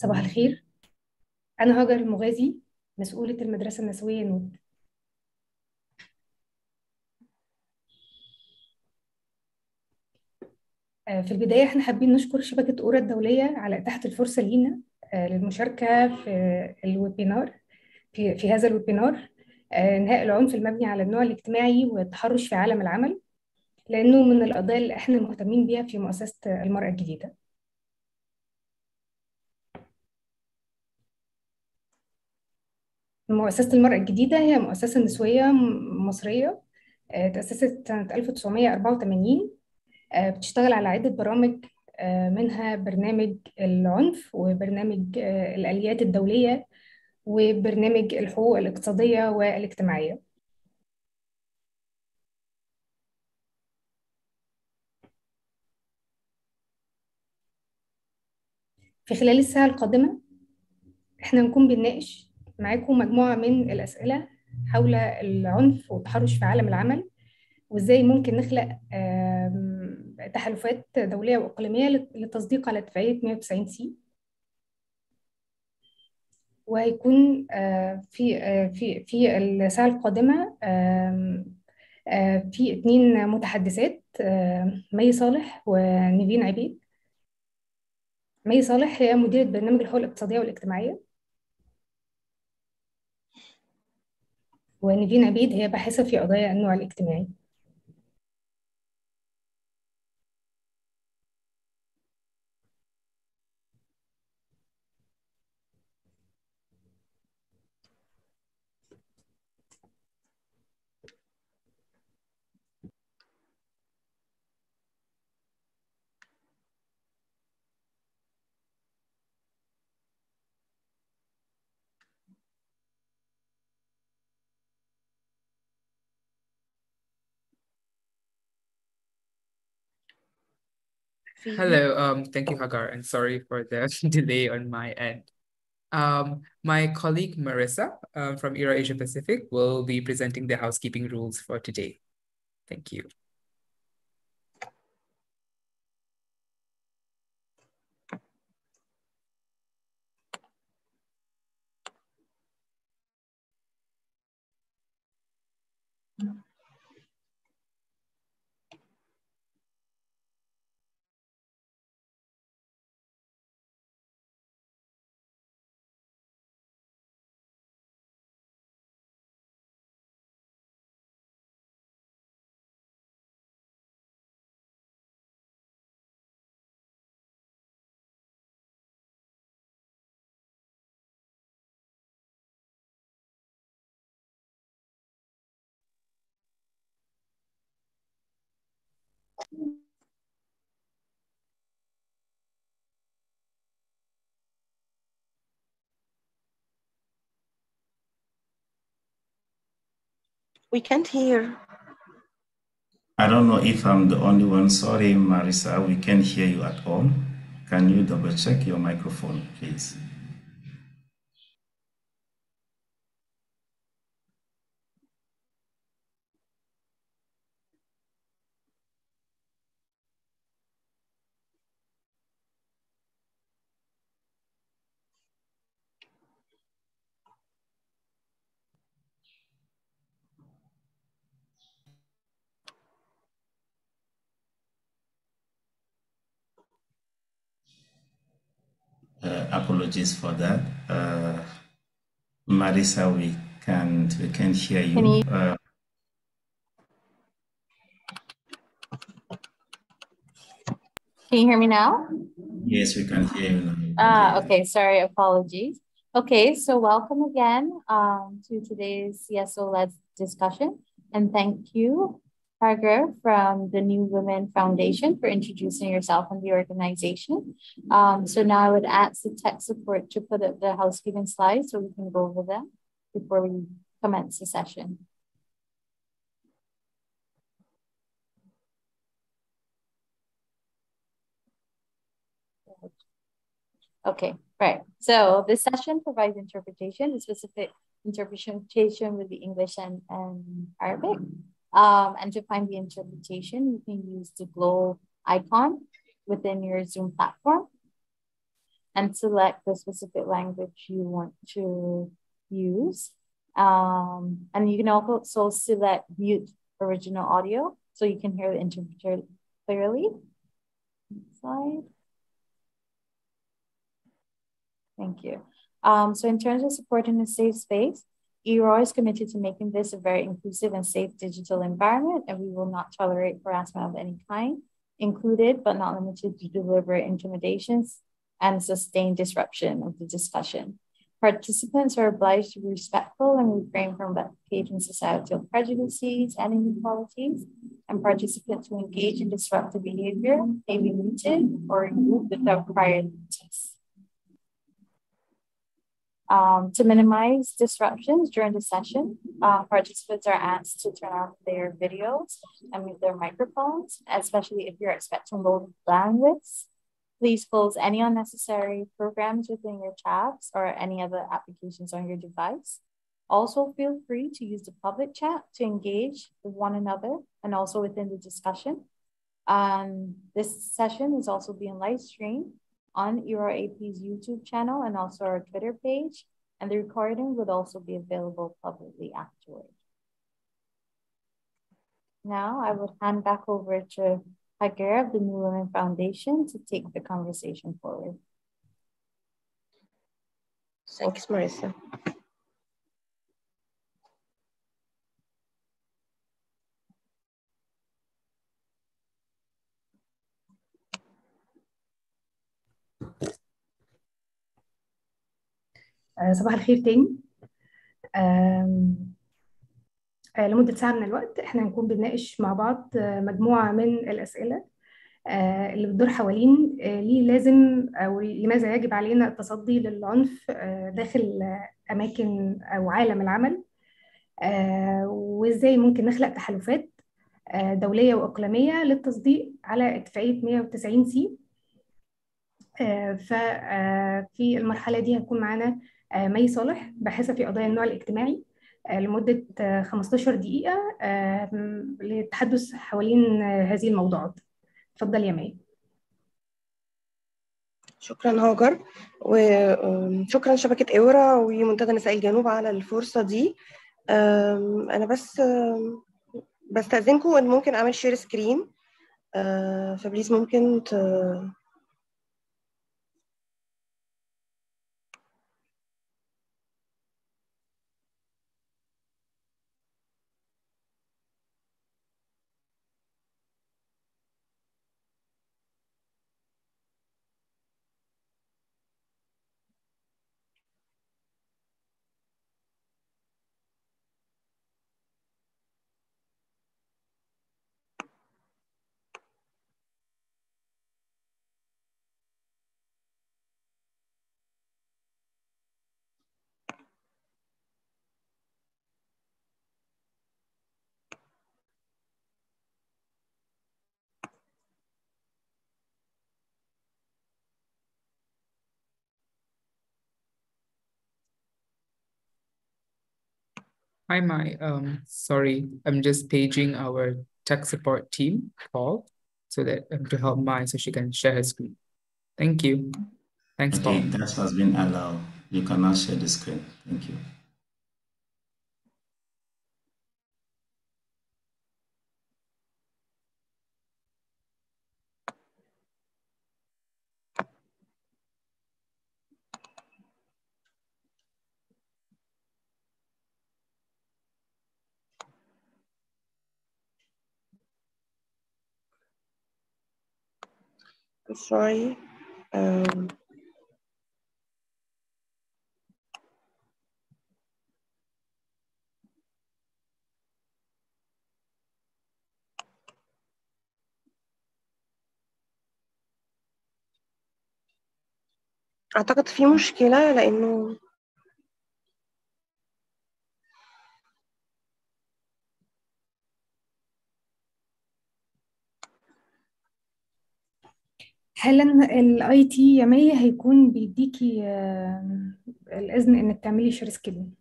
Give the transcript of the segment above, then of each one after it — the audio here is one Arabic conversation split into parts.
صباح الخير. أنا هاجر المغازي مسؤولة المدرسة النسوية نود آه، في البداية إحنا حابين نشكر شبكة أورا الدولية على إتاحة الفرصة لينا آه، للمشاركة في الويبينار في, في هذا الويبينار آه، إنهاء العنف المبني على النوع الاجتماعي والتحرش في عالم العمل لأنه من القضايا اللي إحنا مهتمين بيها في مؤسسة المرأة الجديدة. مؤسسة المرأة الجديدة هي مؤسسة نسوية مصرية آه، تأسست سنة 1984 آه، بتشتغل على عدة برامج آه، منها برنامج العنف وبرنامج الآليات الدولية وبرنامج الحقوق الاقتصادية والاجتماعية. في خلال الساعة القادمة إحنا هنكون بنناقش معاكم مجموعة من الأسئلة حول العنف والتحرش في عالم العمل وإزاي ممكن نخلق تحالفات دولية وإقليمية للتصديق على اتفاقية 190 سي. وهيكون في في في الساعة القادمة في اتنين متحدثات مي صالح ونيفين عبيد. مي صالح هي مديرة برنامج الحقوق الاقتصادية والاجتماعية. ونيفين عبيد هي باحثة في قضايا النوع الاجتماعي. Hello, um, thank you, Hagar, and sorry for the delay on my end. Um, my colleague Marissa um, from ERA Asia Pacific will be presenting the housekeeping rules for today. Thank you. We can't hear. I don't know if I'm the only one. Sorry, Marisa, we can't hear you at all. Can you double check your microphone, please? Uh, apologies for that. Uh, Marisa, we can't we can't hear you. Can you- Uh, Can you hear me now? yes, we can hear you now. Ah, okay, sorry, apologies. Okay, so welcome again um, to today's CSO-led discussion. And thank you, Harger from the New Women Foundation for introducing yourself and the organization. Um, so now I would ask the tech support to put up the housekeeping slides so we can go over them before we commence the session. Okay, right. So this session provides interpretation, the specific interpretation with the English and, and Arabic. Um, and to find the interpretation, you can use the globe icon within your Zoom platform. and select the specific language you want to use. Um, and you can also select mute original audio so you can hear the interpreter clearly. Next slide. Thank you. Um, so in terms of supporting a safe space, EROI is committed to making this a very inclusive and safe digital environment, and we will not tolerate harassment of any kind, included but not limited to deliberate intimidations and sustained disruption of the discussion. Participants are obliged to be respectful and refrain from replicating societal prejudices and inequalities, and participants who engage in disruptive behavior may be muted or removed without prior notice. Um, to minimize disruptions during the session, uh, participants are asked to turn off their videos and mute their microphones, especially if you're expecting low bandwidth. Please close any unnecessary programs within your tabs or any other applications on your device. Also, feel free to use the public chat to engage with one another and also within the discussion. Um, this session is also being live streamed on EuroAP's YouTube channel and also our Twitter page, and the recording would also be available publicly afterward. Now I would hand back over to Hager of the New Women Foundation to take the conversation forward. Thanks, Marissa. صباح الخير تاني. لمدة ساعة من الوقت إحنا هنكون بنناقش مع بعض مجموعة من الأسئلة اللي بتدور حوالين ليه لازم أو لماذا يجب علينا التصدي للعنف داخل أماكن أو عالم العمل وإزاي ممكن نخلق تحالفات دولية وإقليمية للتصديق على اتفاقية 190 سي. ففي المرحلة دي هيكون معانا مي صالح باحثة في قضايا النوع الاجتماعي لمدة 15 دقيقة للتحدث حوالين هذه الموضوعات. اتفضل يا مي. شكرا هاجر. وشكرا شبكة إورا ومنتدى نساء الجنوب على الفرصة دي. أنا بس بستأذنكم إن ممكن أعمل share screen ف please ممكن ت... Hi, Mai. Um, sorry, I'm just paging our tech support team, Paul, so that um, to help Mai so she can share her screen. Thank you. Thanks, Okay, Paul. that has been allowed. You cannot share the screen. Thank you. Sorry. Um, أعتقد في مشكلة لأنه هل ال IT يا مي هيكون بيديكي آه، الإذن إنك تعملي share screen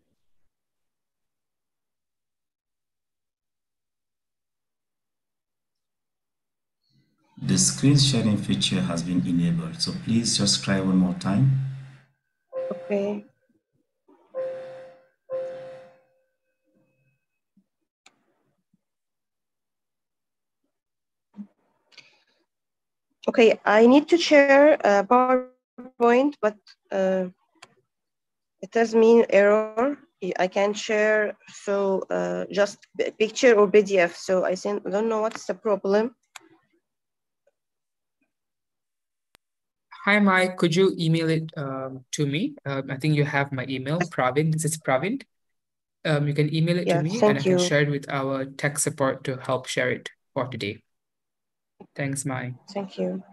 The screen sharing feature has been enabled. So please just try one more time. Okay. Okay, I need to share a PowerPoint, but uh, it tells mean error. I can't share, so uh, just picture or PDF. So I don't know what's the problem. Hi, Mike. Could you email it um, to me? Um, I think you have my email, Pravin. This is Pravin. Um, you can email it to me and I can you. share it with our tech support to help share it for today. Thanks, Mike. Thank you.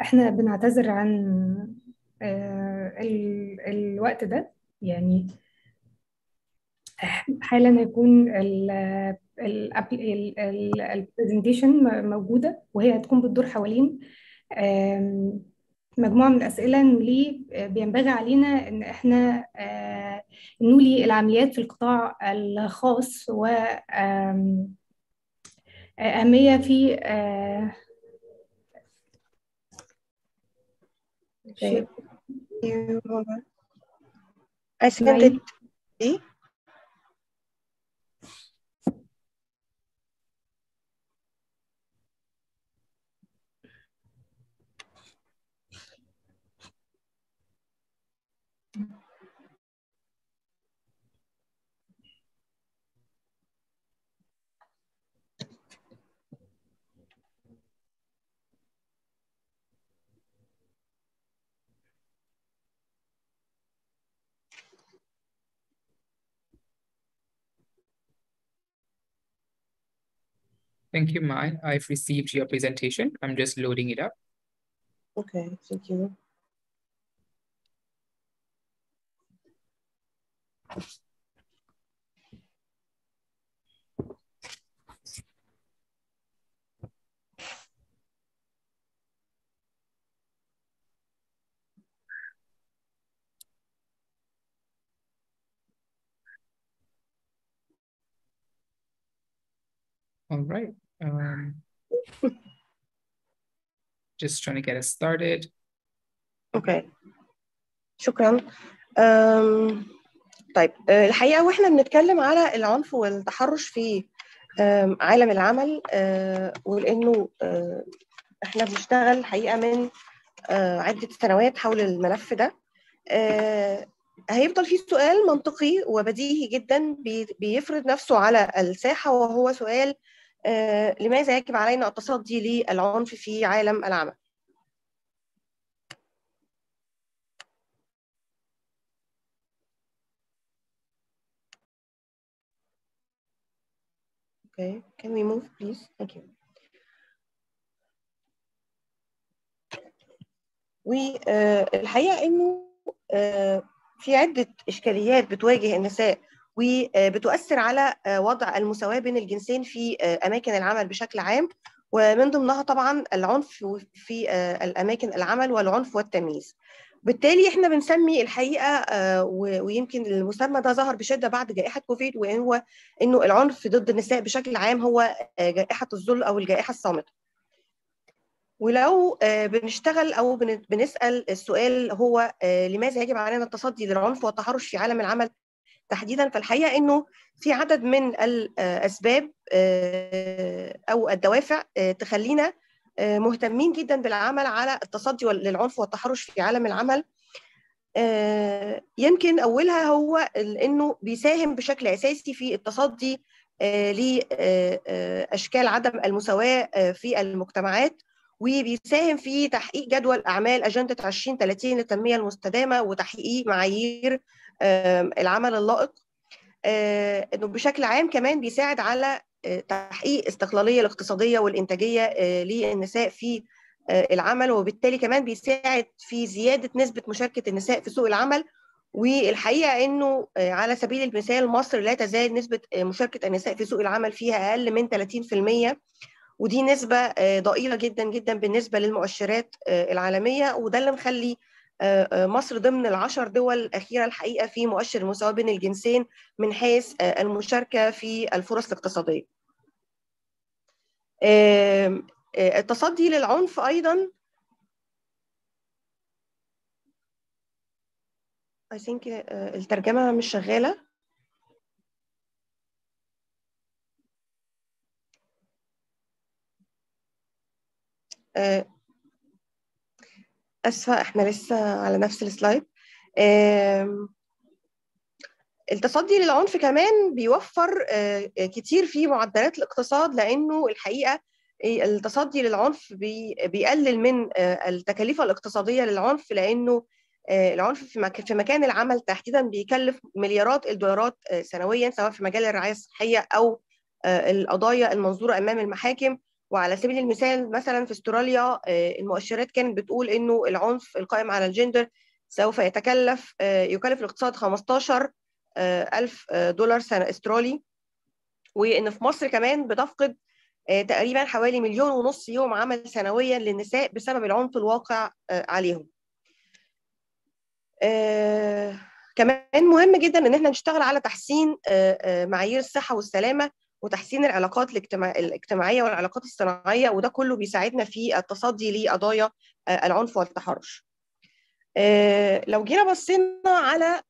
إحنا بنعتذر عن آه، ال- الوقت ده. يعني حالا هيكون البرزنتيشن موجودة وهي هتكون بتدور حوالين آم، مجموعة من الأسئلة إنه ليه بينبغي علينا إن إحنا آه، نولي العمليات في القطاع الخاص و أهمية في Okay. You, I sent it. Thank you, Mai. I've received your presentation. I'm just loading it up. Okay, thank you. All right. Um, just trying to get us started. أوكي شكرا أم... طيب أه، الحقيقة وإحنا بنتكلم على العنف والتحرش في أم، عالم العمل أه، ولأنه أه، إحنا بنشتغل الحقيقة من عدة سنوات حول الملف ده هيفضل في سؤال منطقي وبديهي جدا بي- بيفرض نفسه على الساحة وهو سؤال لماذا يجب علينا التصدي للعنف في عالم العمل Okay, can we move please? Thank you. والحقيقة إنه آه، في عدة إشكاليات بتواجه النساء وبتؤثر على آه، وضع المساواة بين الجنسين في آه، أماكن العمل بشكل عام ومن ضمنها طبعا العنف في آه، الأماكن العمل والعنف والتمييز بالتالي إحنا بنسمي الحقيقة ويمكن المسمى ده ظهر بشدة بعد جائحة كوفيد وهو إنه العنف ضد النساء بشكل عام هو جائحة الذل أو الجائحة الصامتة. ولو بنشتغل أو بن- بنسأل السؤال هو لماذا يجب علينا التصدي للعنف والتحرش في عالم العمل تحديدا فالحقيقة إنه في عدد من الأسباب آه، أو الدوافع آه، تخلينا آه، مهتمين جدا بالعمل على التصدي للعنف والتحرش في عالم العمل. يمكن أولها هو إنه بيساهم بشكل أساسي في التصدي لأشكال عدم المساواة في المجتمعات وبيساهم في تحقيق جدول أعمال أجندة 2030 للتنمية المستدامة وتحقيق معايير العمل اللائق إنه بشكل عام كمان بيساعد على تحقيق الاستقلاليه الاقتصادية والإنتاجية للنساء في العمل وبالتالي كمان بيساعد في زيادة نسبة مشاركة النساء في سوق العمل. والحقيقة إنه على سبيل المثال مصر لا تزال نسبة مشاركة النساء في سوق العمل فيها أقل من 30% ودي نسبة ضئيلة جدا جدا بالنسبة للمؤشرات العالمية. وده اللي مخلي مصر ضمن العشر دول الأخيرة الحقيقة في مؤشر المساواة بين الجنسين من حيث المشاركة في الفرص الاقتصادية. التصدي للعنف أيضا. I think الترجمة مش شغالة. أسفة إحنا لسه على نفس السلايد. التصدي للعنف كمان بيوفر كتير في معدلات الاقتصاد لأنه الحقيقة التصدي للعنف بيقلل من التكاليف الاقتصادية للعنف لأنه العنف في مكان العمل تحديدا بيكلف مليارات الدولارات سنويا سواء في مجال الرعاية الصحية أو القضايا المنظورة أمام المحاكم. وعلى سبيل المثال مثلا في استراليا المؤشرات كانت بتقول إنه العنف القائم على الجندر سوف يتكلف يكلف الاقتصاد 15 ألف دولار سنة استرالي. وإن في مصر كمان بتفقد تقريبا حوالي مليون ونص يوم عمل سنويا للنساء بسبب العنف الواقع عليهم. كمان مهم جدا إن إحنا نشتغل على تحسين معايير الصحة والسلامة. وتحسين العلاقات الاجتماعية والعلاقات الصناعية وده كله بيساعدنا في التصدي لقضايا العنف والتحرش. لو جينا بصينا على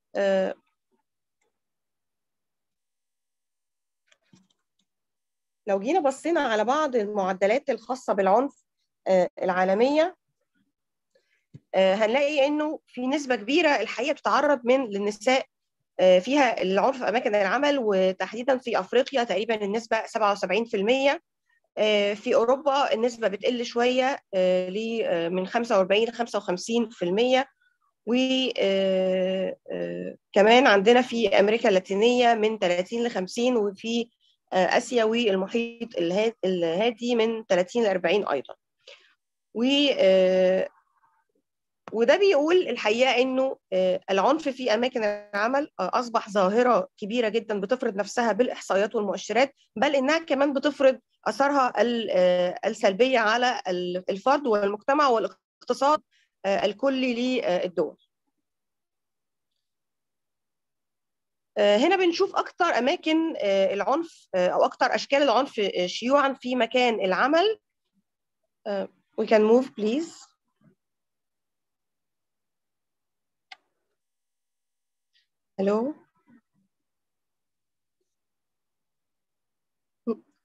لو جينا بصينا على بعض المعدلات الخاصة بالعنف العالمية هنلاقي إنه في نسبة كبيرة الحقيقة بتتعرض من للنساء فيها العنف في أماكن العمل وتحديدا في أفريقيا تقريبا النسبة 77% في أوروبا النسبة بتقل شوية من 45 ل 55% وكمان عندنا في أمريكا اللاتينية من 30 ل 50 وفي آسيا والمحيط الهادي من 30 ل 40 أيضا. و وده بيقول الحقيقة إنه العنف في أماكن العمل أصبح ظاهرة كبيرة جدا بتفرض نفسها بالإحصائيات والمؤشرات بل إنها كمان بتفرض أثارها السلبية على الفرد والمجتمع والاقتصاد الكلي للدول. هنا بنشوف أكتر أماكن العنف أو أكتر أشكال العنف شيوعا في مكان العمل. We can move please. Hello?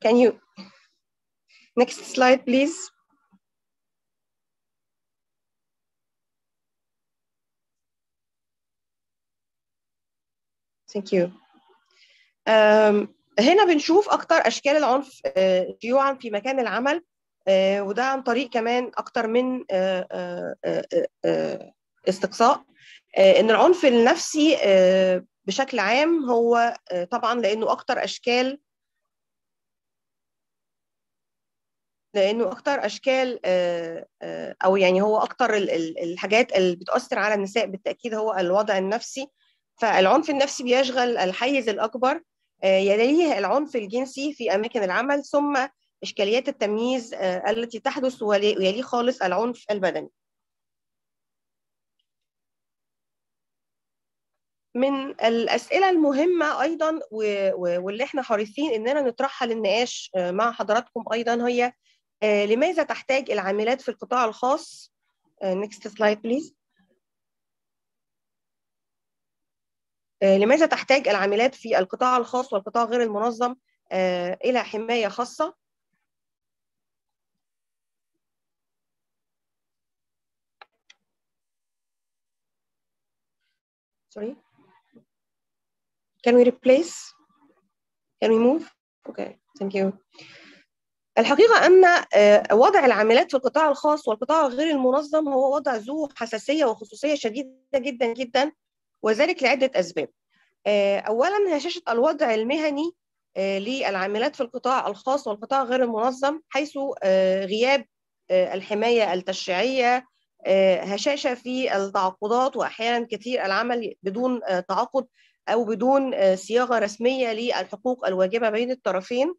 Can you, next slide, please. Thank you. Um, هنا بنشوف أكتر أشكال العنف شيوعا في مكان العمل وده عن طريق كمان أكتر من استقصاء إن العنف النفسي بشكل عام هو طبعا لأنه أكتر أشكال لأنه أكتر أشكال أو يعني هو أكتر الحاجات اللي بتأثر على النساء بالتأكيد هو الوضع النفسي. فالعنف النفسي بيشغل الحيز الأكبر يليه العنف الجنسي في أماكن العمل ثم إشكاليات التمييز التي تحدث ويليه خالص العنف البدني. من الأسئلة المهمة أيضا واللي إحنا حريصين إننا نطرحها للنقاش مع حضراتكم أيضا هي لماذا تحتاج العاملات في القطاع الخاص؟ next slide please. لماذا تحتاج العاملات في القطاع الخاص والقطاع غير المنظم؟ إلى حماية خاصة. Sorry. Can we replace? Can we move? Okay thank you الحقيقة أن وضع العاملات في القطاع الخاص والقطاع غير المنظم هو وضع ذو حساسية وخصوصية شديدة جدا جدا وذلك لعدة أسباب. أولا هشاشة الوضع المهني للعاملات في القطاع الخاص والقطاع غير المنظم حيث غياب الحماية التشريعية هشاشة في التعاقدات وأحيانا كثير العمل بدون تعاقد أو بدون صياغة رسمية للحقوق الواجبة بين الطرفين.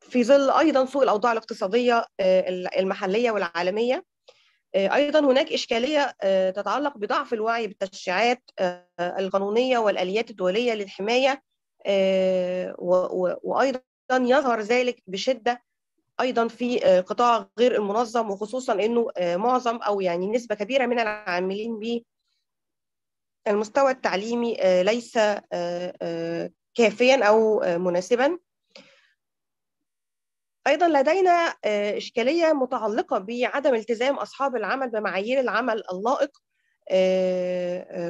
في ظل أيضا سوء الأوضاع الاقتصادية المحلية والعالمية أيضا هناك إشكالية تتعلق بضعف الوعي بالتشريعات القانونية والآليات الدولية للحماية وأيضا يظهر ذلك بشدة أيضا في قطاع غير المنظم وخصوصا إنه معظم أو يعني نسبة كبيرة من العاملين ب المستوى التعليمي ليس كافيا أو مناسبا. أيضا لدينا إشكالية متعلقة بعدم التزام أصحاب العمل بمعايير العمل اللائق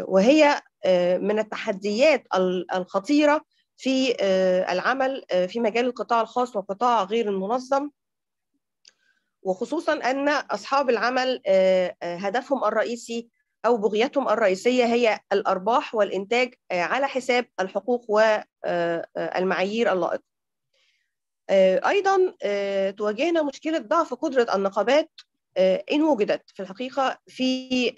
وهي من التحديات الخطيرة في العمل في مجال القطاع الخاص والقطاع غير المنظم. وخصوصا أن أصحاب العمل هدفهم الرئيسي أو بغيتهم الرئيسية هي الأرباح والإنتاج على حساب الحقوق والمعايير اللائقة. أيضا تواجهنا مشكلة ضعف قدرة النقابات إن وجدت في الحقيقة في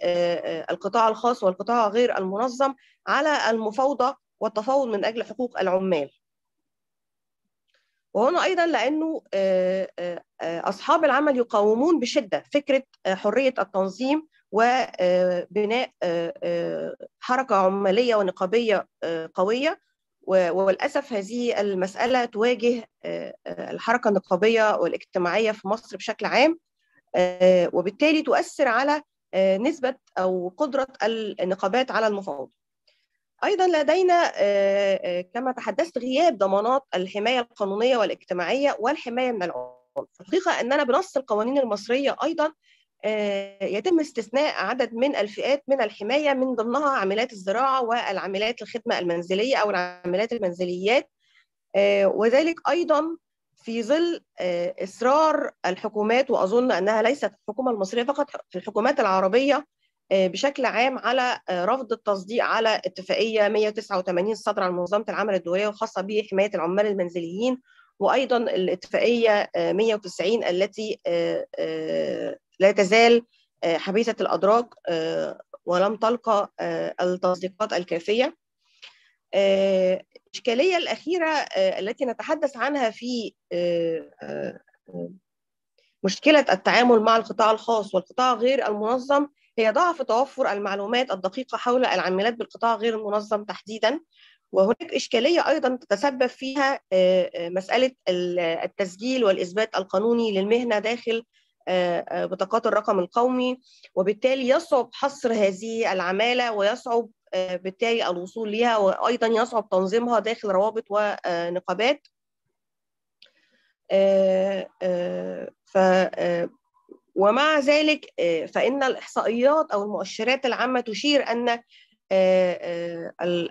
القطاع الخاص والقطاع غير المنظم على المفاوضة والتفاوض من أجل حقوق العمال. وهنا أيضا لأنه أصحاب العمل يقاومون بشدة فكرة حرية التنظيم وبناء حركة عمالية ونقابية قوية وللأسف هذه المسألة تواجه الحركة النقابية والاجتماعية في مصر بشكل عام وبالتالي تؤثر على نسبة أو قدرة النقابات على المفاوضة. أيضا لدينا كما تحدثت غياب ضمانات الحماية القانونية والاجتماعية والحماية من العنف. الحقيقة أننا بنص القوانين المصرية أيضا يتم استثناء عدد من الفئات من الحماية من ضمنها عاملات الزراعة والعاملات الخدمة المنزلية أو العاملات المنزليات. وذلك أيضا في ظل إصرار الحكومات وأظن أنها ليست الحكومة المصرية فقط في الحكومات العربية بشكل عام على رفض التصديق على اتفاقية 189 صادره عن منظمة العمل الدولية الخاصة بحماية العمال المنزليين وأيضا الاتفاقية 190 التي لا تزال حبيسة الادراج ولم تلقى التصديقات الكافية. الإشكالية الأخيرة التي نتحدث عنها في مشكلة التعامل مع القطاع الخاص والقطاع غير المنظم هي ضعف توفر المعلومات الدقيقة حول العاملات بالقطاع غير المنظم تحديدا وهناك إشكالية أيضا تتسبب فيها مسألة التسجيل والإثبات القانوني للمهنة داخل بطاقات الرقم القومي وبالتالي يصعب حصر هذه العمالة ويصعب بالتالي الوصول لها وأيضا يصعب تنظيمها داخل روابط ونقابات. ف ومع ذلك فإن الإحصائيات أو المؤشرات العامة تشير أن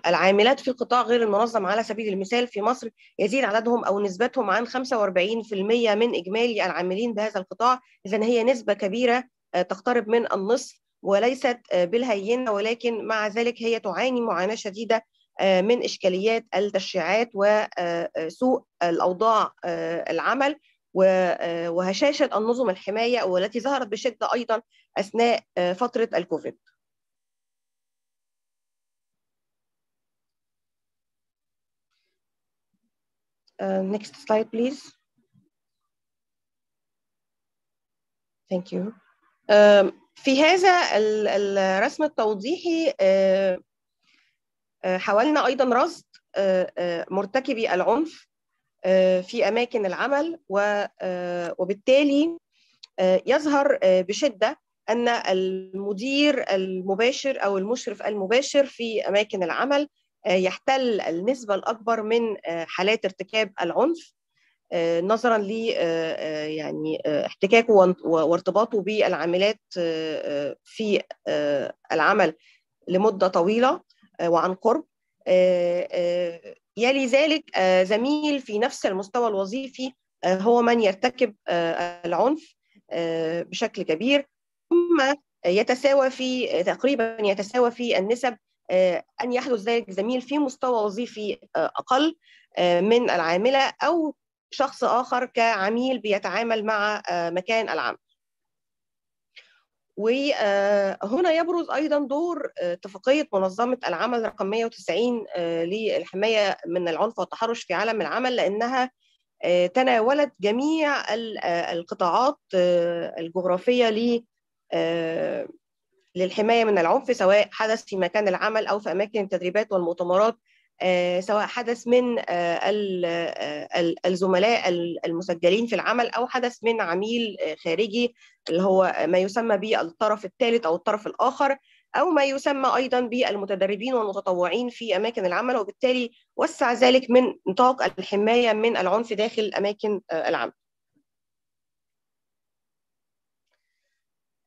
العاملات في القطاع غير المنظم على سبيل المثال في مصر يزيد عددهم أو نسبتهم عن 45% من إجمالي العاملين بهذا القطاع، اذا هي نسبة كبيرة تقترب من النصف وليست بالهينة ولكن مع ذلك هي تعاني معاناة شديدة من إشكاليات التشريعات وسوء الأوضاع العمل وهشاشة النظم الحماية والتي ظهرت بشدة أيضا أثناء فترة الكوفيد. Uh, next slide, please. Thank you. Uh, في هذا الرسم التوضيحي uh, حاولنا أيضا رصد مرتكبي العنف في أماكن العمل وبالتالي يظهر بشدة أن المدير المباشر أو المشرف المباشر في أماكن العمل يحتل النسبة الأكبر من حالات ارتكاب العنف نظرا ل يعني احتكاكه وارتباطه بالعاملات في العمل لمدة طويلة وعن قرب. يلي ذلك زميل في نفس المستوى الوظيفي هو من يرتكب العنف بشكل كبير ثم يتساوى في تقريبا يتساوى في النسب أن يحدث ذلك زميل في مستوى وظيفي أقل من العاملة أو شخص آخر كعميل بيتعامل مع مكان العمل. وهنا يبرز أيضا دور اتفاقية منظمة العمل رقم 190 للحماية من العنف والتحرش في عالم العمل لأنها تناولت جميع القطاعات الجغرافية ل للحماية من العنف سواء حدث في مكان العمل أو في أماكن التدريبات والمؤتمرات سواء حدث من الزملاء المسجلين في العمل أو حدث من عميل خارجي اللي هو ما يسمى بالطرف الثالث أو الطرف الآخر أو ما يسمى أيضا بالمتدربين والمتطوعين في أماكن العمل وبالتالي وسع ذلك من نطاق الحماية من العنف داخل أماكن العمل.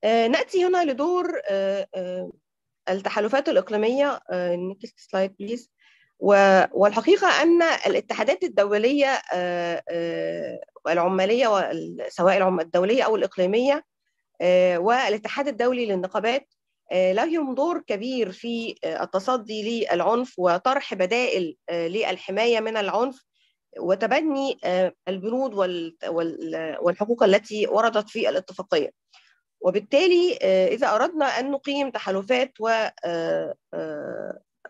نأتي هنا لدور التحالفات الإقليمية next slide please والحقيقة أن الاتحادات الدولية العمالية سواء الدولية أو الإقليمية والاتحاد الدولي للنقابات لهم دور كبير في التصدي للعنف وطرح بدائل للحماية من العنف وتبني البنود والحقوق التي وردت في الاتفاقية. وبالتالي إذا أردنا أن نقيم تحالفات و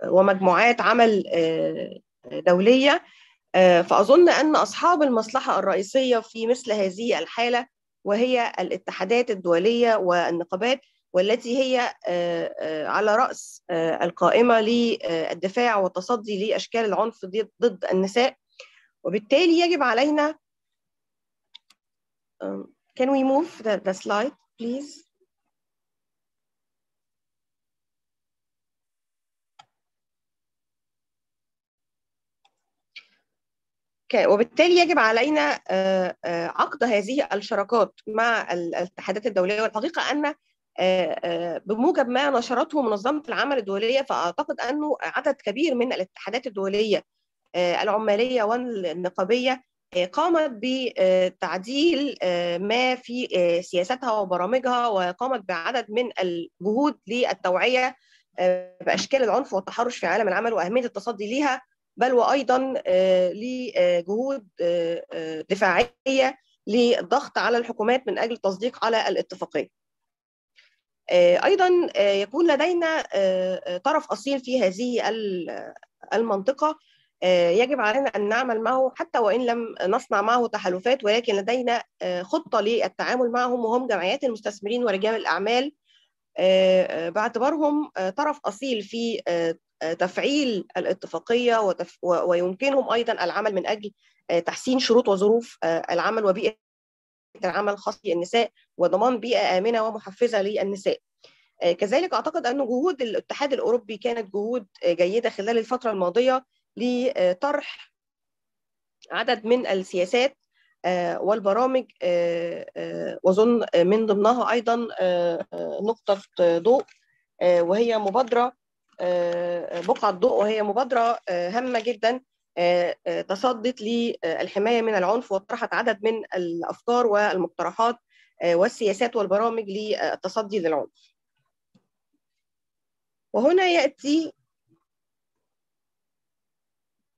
ومجموعات عمل دولية فأظن أن أصحاب المصلحة الرئيسية في مثل هذه الحالة وهي الاتحادات الدولية والنقابات والتي هي على رأس القائمة للدفاع والتصدي لأشكال العنف ضد النساء. وبالتالي يجب علينا Can we move the, the slide, please? وبالتالي يجب علينا عقد هذه الشراكات مع الاتحادات الدولية والحقيقة أن بموجب ما نشرته منظمة العمل الدولية فأعتقد أنه عدد كبير من الاتحادات الدولية العمالية والنقابية قامت بتعديل ما في سياستها وبرامجها وقامت بعدد من الجهود للتوعية بأشكال العنف والتحرش في عالم العمل وأهمية التصدي ليها بل وأيضا لجهود دفاعية للضغط على الحكومات من أجل التصديق على الاتفاقية. أيضا يكون لدينا طرف أصيل في هذه المنطقة يجب علينا أن نعمل معه حتى وإن لم نصنع معه تحالفات ولكن لدينا خطة للتعامل معهم وهم جمعيات المستثمرين ورجال الأعمال باعتبارهم طرف أصيل في تفعيل الاتفاقية وتف... ويمكنهم أيضا العمل من أجل تحسين شروط وظروف العمل وبيئة العمل خاص بالنساء وضمان بيئة آمنة ومحفزة للنساء. كذلك أعتقد أن جهود الاتحاد الأوروبي كانت جهود جيدة خلال الفترة الماضية لطرح عدد من السياسات والبرامج وأظن من ضمنها أيضا نقطة ضوء وهي مبادرة بقعة ضوء وهي مبادرة هامة جدا تصدت للحماية من العنف وطرحت عدد من الأفكار والمقترحات والسياسات والبرامج للتصدي للعنف. وهنا يأتي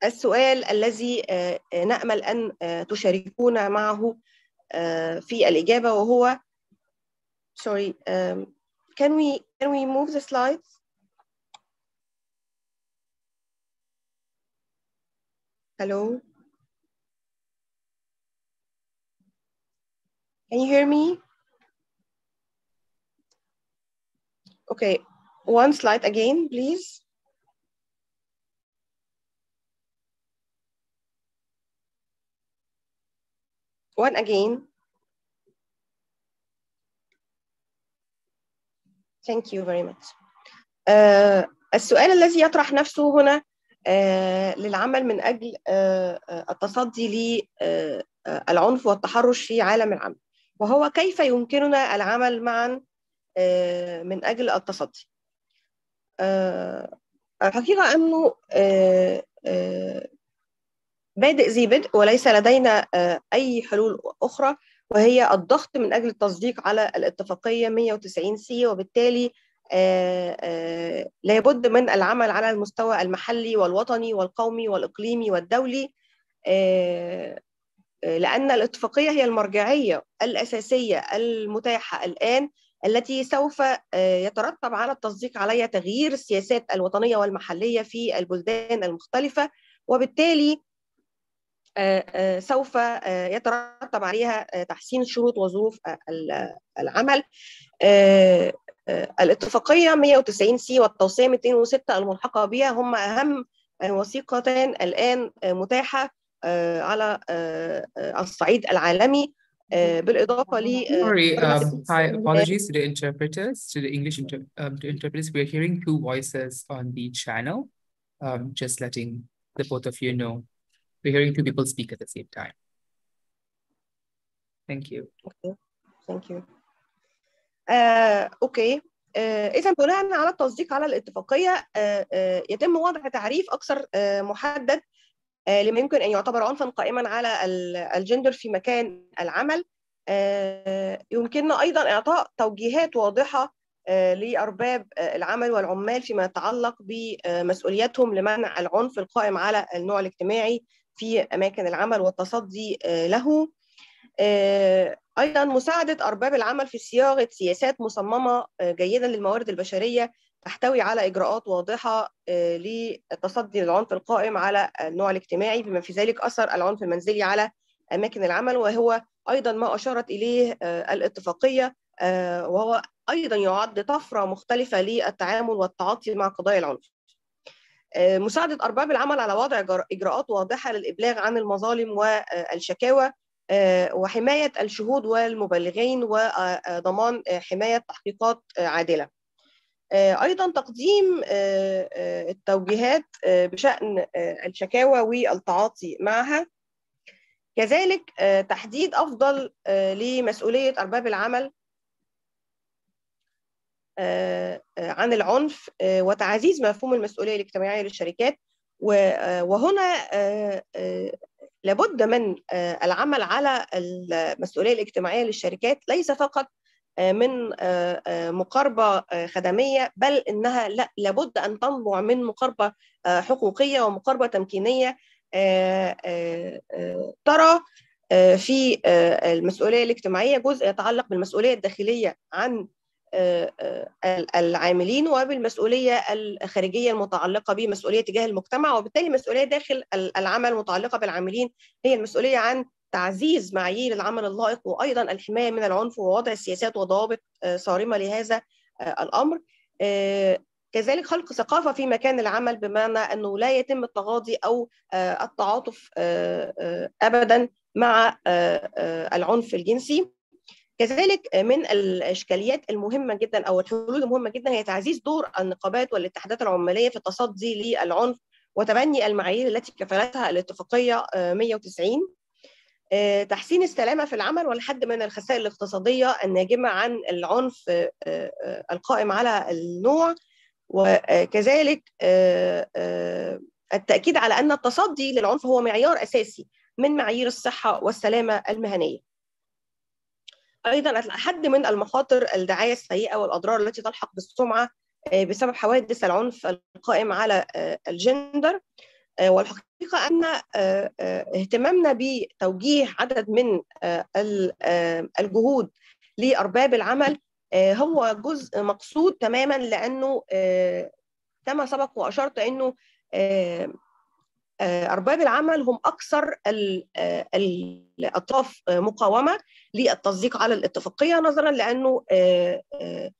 السؤال الذي نامل ان تشاركونا معه في الاجابه وهو sorry um, can we can we move the slides hello can you hear me okay one slide again please one again. Thank you very much. Uh, السؤال الذي يطرح نفسه هنا uh, للعمل من أجل uh, التصدي للعنف والتحرش في عالم العمل وهو كيف يمكننا العمل معا من أجل التصدي الحقيقة أنه بادئ ذي بدء وليس لدينا أي حلول أخرى وهي الضغط من أجل التصديق على الاتفاقية 190 سي وبالتالي لابد من العمل على المستوى المحلي والوطني والقومي والإقليمي والدولي لأن الاتفاقية هي المرجعية الأساسية المتاحة الآن التي سوف يترتب على التصديق عليها تغيير السياسات الوطنية والمحلية في البلدان المختلفة وبالتالي سوف يترتب عليها تحسين شروط وظروف العمل الاتفاقية 190 سي والتوصية 206 الملحقة بها هم أهم وثيقتان الآن متاحة على الصعيد العالمي بالإضافة ل Sorry, um, hi, apologies to the interpreters, to the English inter um, to interpreters. We're hearing two voices on the channel. Um, just letting the both of you know. We're hearing two people speak at the same time. Thank you. Okay, thank you. آه، أوكي آه، إذا بناء على التصديق على الاتفاقية آه، آه، يتم وضع تعريف أكثر محدد لما يمكن أن يعتبر عنفا قائما على ال- الجندر في مكان العمل يمكننا أيضا إعطاء توجيهات واضحة لأرباب العمل والعمال فيما يتعلق بمسؤولياتهم لمنع العنف القائم على النوع الاجتماعي في أماكن العمل والتصدي آه، له. آه، أيضا مساعدة أرباب العمل في صياغة سياسات مصممة آه، جيدة للموارد البشرية تحتوي على إجراءات واضحة آه، للتصدي للعنف القائم على النوع الاجتماعي بما في ذلك أثر العنف المنزلي على أماكن العمل وهو أيضا ما آه، الاتفاقية آه، وهو أيضا يعد طفرة مختلفة للتعامل والتعاطي مع قضايا العنف. مساعدة أرباب العمل على وضع إجراء- إجراءات واضحة للإبلاغ عن المظالم والشكاوى آه، وحماية الشهود والمبلغين وضمان آه، حماية تحقيقات آه، عادلة. آه، أيضا تقديم آه، آه، التوجيهات آه، بشأن آه، الشكاوى والتعاطي معها. كذلك آه، تحديد أفضل آه، لمسؤولية أرباب العمل آه، آه، عن العنف آه، وتعزيز مفهوم المسؤولية الاجتماعية للشركات. آه، وهنا آه، لابد من العمل على المسؤولية الاجتماعية للشركات ليس فقط من مقاربة خدمية بل إنها لا- لابد أن تنبع من مقاربة حقوقية ومقاربة تمكينية ترى في المسؤولية الاجتماعية جزء يتعلق بالمسؤولية الداخلية عن العاملين وبالمسؤولية الخارجية المتعلقة بمسؤولية تجاه المجتمع وبالتالي مسؤولية داخل العمل المتعلقة بالعاملين هي المسؤولية عن تعزيز معايير العمل اللائق وأيضا الحماية من العنف ووضع سياسات وضوابط آه، صارمة لهذا آه، آه، كذلك خلق ثقافة في مكان العمل بمعنى أنه لا يتم التغاضي أو آه، التعاطف آه، آه، أبدا مع آه، آه، العنف الجنسي. كذلك من الإشكاليات المهمة جدا أو الحلول المهمة جدا هي تعزيز دور النقابات والاتحادات العمالية في التصدي للعنف وتبني المعايير التي كفلتها الاتفاقية آه، 190 آه، تحسين السلامة في العمل والحد من الخسائر الاقتصادية الناجمة عن العنف آه، آه، القائم على النوع. وكذلك آه، آه، التأكيد على أن التصدي للعنف هو معيار أساسي من معايير الصحة والسلامة المهنية. أيضا الحد من المخاطر الدعاية السيئة والأضرار التي تلحق بالسمعة آه، بسبب حوادث العنف القائم على آه، الجندر آه، آه، آه، اهتمامنا بتوجيه عدد من ال- الجهود لأرباب العمل هو جزء مقصود تماما لأنه آه، كما سبق آه، آه، أرباب العمل هم أكثر آه، الأطراف آه، مقاومة للتصديق على الاتفاقية نظرا لأنه آه، آه،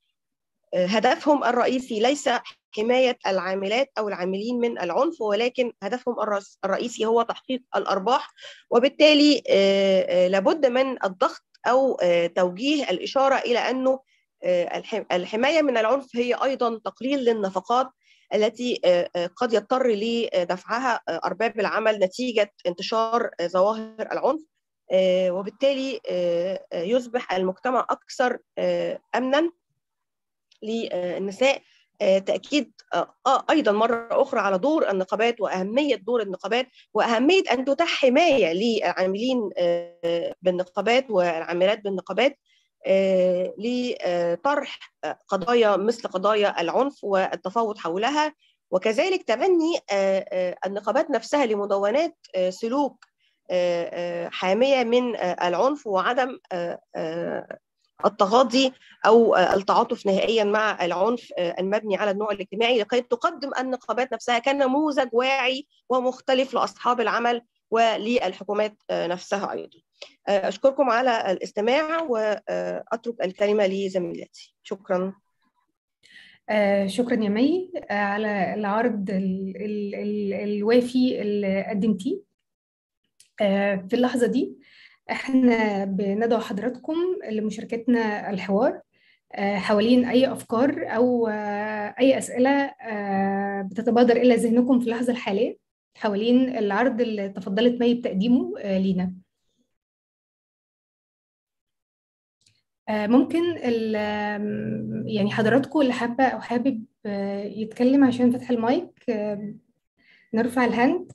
آه، هدفهم الرئيسي ليس حماية العاملات أو العاملين من العنف ولكن هدفهم الرئيس- الرئيسي هو تحقيق الأرباح وبالتالي آه، آه، لابد من الضغط أو آه، توجيه الإشارة إلى أنه آه، الح- الحماية من العنف هي أيضا تقليل للنفقات التي آه، آه، قد يضطر لدفعها آه، أرباب العمل نتيجة انتشار ظواهر العنف وبالتالي يصبح المجتمع أكثر آه، أمنا للنساء. تأكيد أيضا مرة أخرى على دور النقابات وأهمية دور النقابات وأهمية أن تتاح حماية للعاملين بالنقابات والعاملات بالنقابات. لطرح قضايا مثل قضايا العنف والتفاوض حولها وكذلك تبني النقابات نفسها لمدونات سلوك حامية من العنف وعدم التغاضي أو التعاطف نهائيا مع العنف المبني على النوع الاجتماعي لكي تقدم النقابات نفسها كنموذج واعي ومختلف لأصحاب العمل وللحكومات نفسها أيضا. أشكركم على الاستماع واترك الكلمة لزميلاتي شكرا. شكرا يا مي على العرض ال ال ال الوافي اللي قدمتيه. في اللحظة دي إحنا بندعو حضراتكم لمشاركتنا الحوار حوالين أي أفكار أو أي أسئلة بتتبادر إلى ذهنكم في اللحظة الحالية حوالين العرض اللي تفضلت مي بتقديمه لينا. ممكن يعني حضراتكم اللي حابة أو حابب يتكلم عشان فتح المايك نرفع ال hand.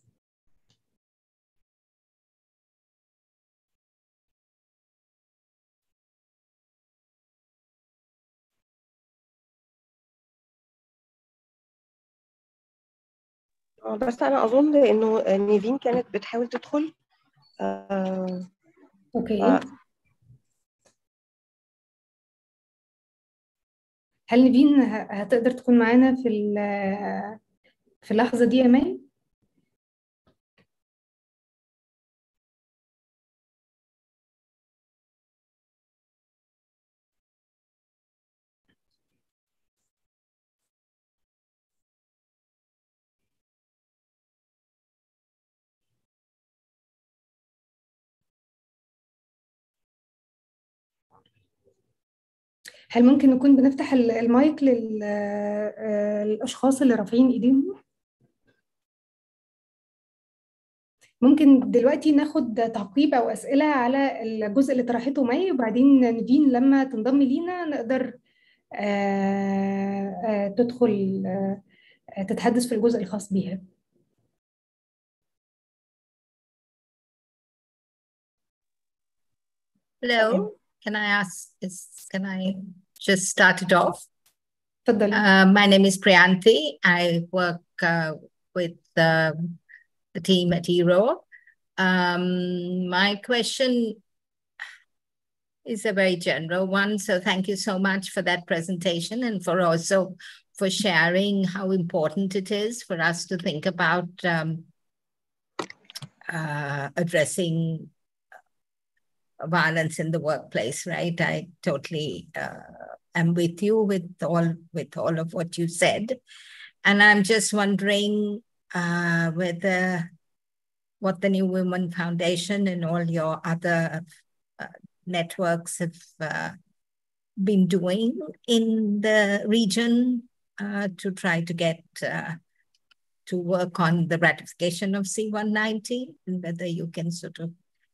بس أنا أظن إنه نيفين كانت بتحاول تدخل آه okay آه. هل نيفين هتقدر تكون معانا في في اللحظة دي يا مي؟ هل ممكن نكون بنفتح المايك للأشخاص اللي رافعين إيديهم؟ ممكن دلوقتي ناخد تعقيب أو أسئلة على الجزء اللي طرحته مي وبعدين نيفين لما تنضم لينا نقدر تدخل تتحدث في الجزء الخاص بيها. Hello, can I ask, is, can I just started off. Uh, my name is Priyanti. I work uh, with uh, the team at ERO. Um, my question is a very general one. So thank you so much for that presentation and for also for sharing how important it is for us to think about um, uh, addressing violence in the workplace, right? I totally uh, am with you with all with all of what you said, and I'm just wondering uh, whether what the New Women Foundation and all your other uh, networks have uh, been doing in the region uh, to try to get uh, to work on the ratification of C190, and whether you can sort of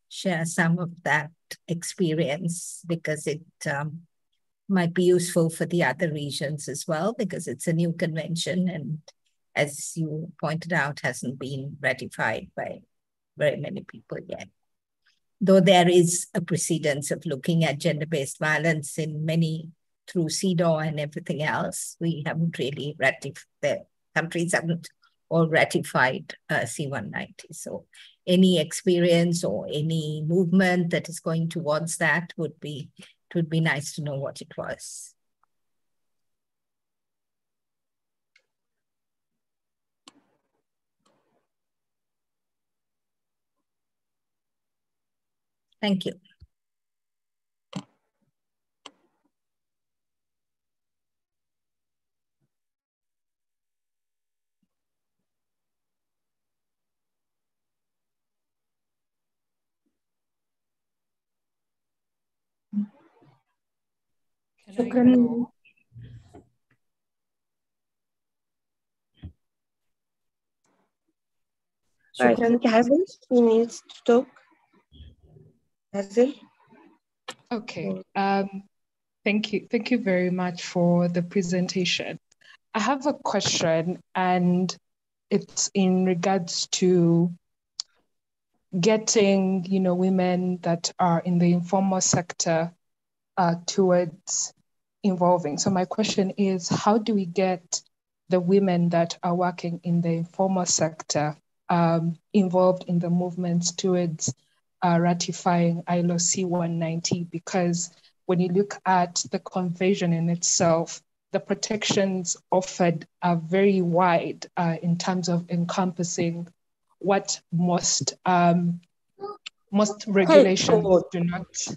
share some of that experience because it um, might be useful for the other regions as well because it's a new convention and as you pointed out hasn't been ratified by very many people yet. Though there is a precedence of looking at gender-based violence in many through CEDAW and everything else we haven't really ratified the countries haven't all ratified uh, C190 so any experience or any movement that is going towards that would be it would be nice to know what it was. Thank you. Can Shukran Hazel, he needs to talk. Hazel. Okay. Um, thank you. Thank you very much for the presentation. I have a question, and it's in regards to getting, you know, women that are in the informal sector uh, towards involving. So my question is, how do we get the women that are working in the informal sector um, involved in the movements towards uh, ratifying ILO C190? Because when you look at the convention in itself, the protections offered are very wide uh, in terms of encompassing what most um, most regulations do not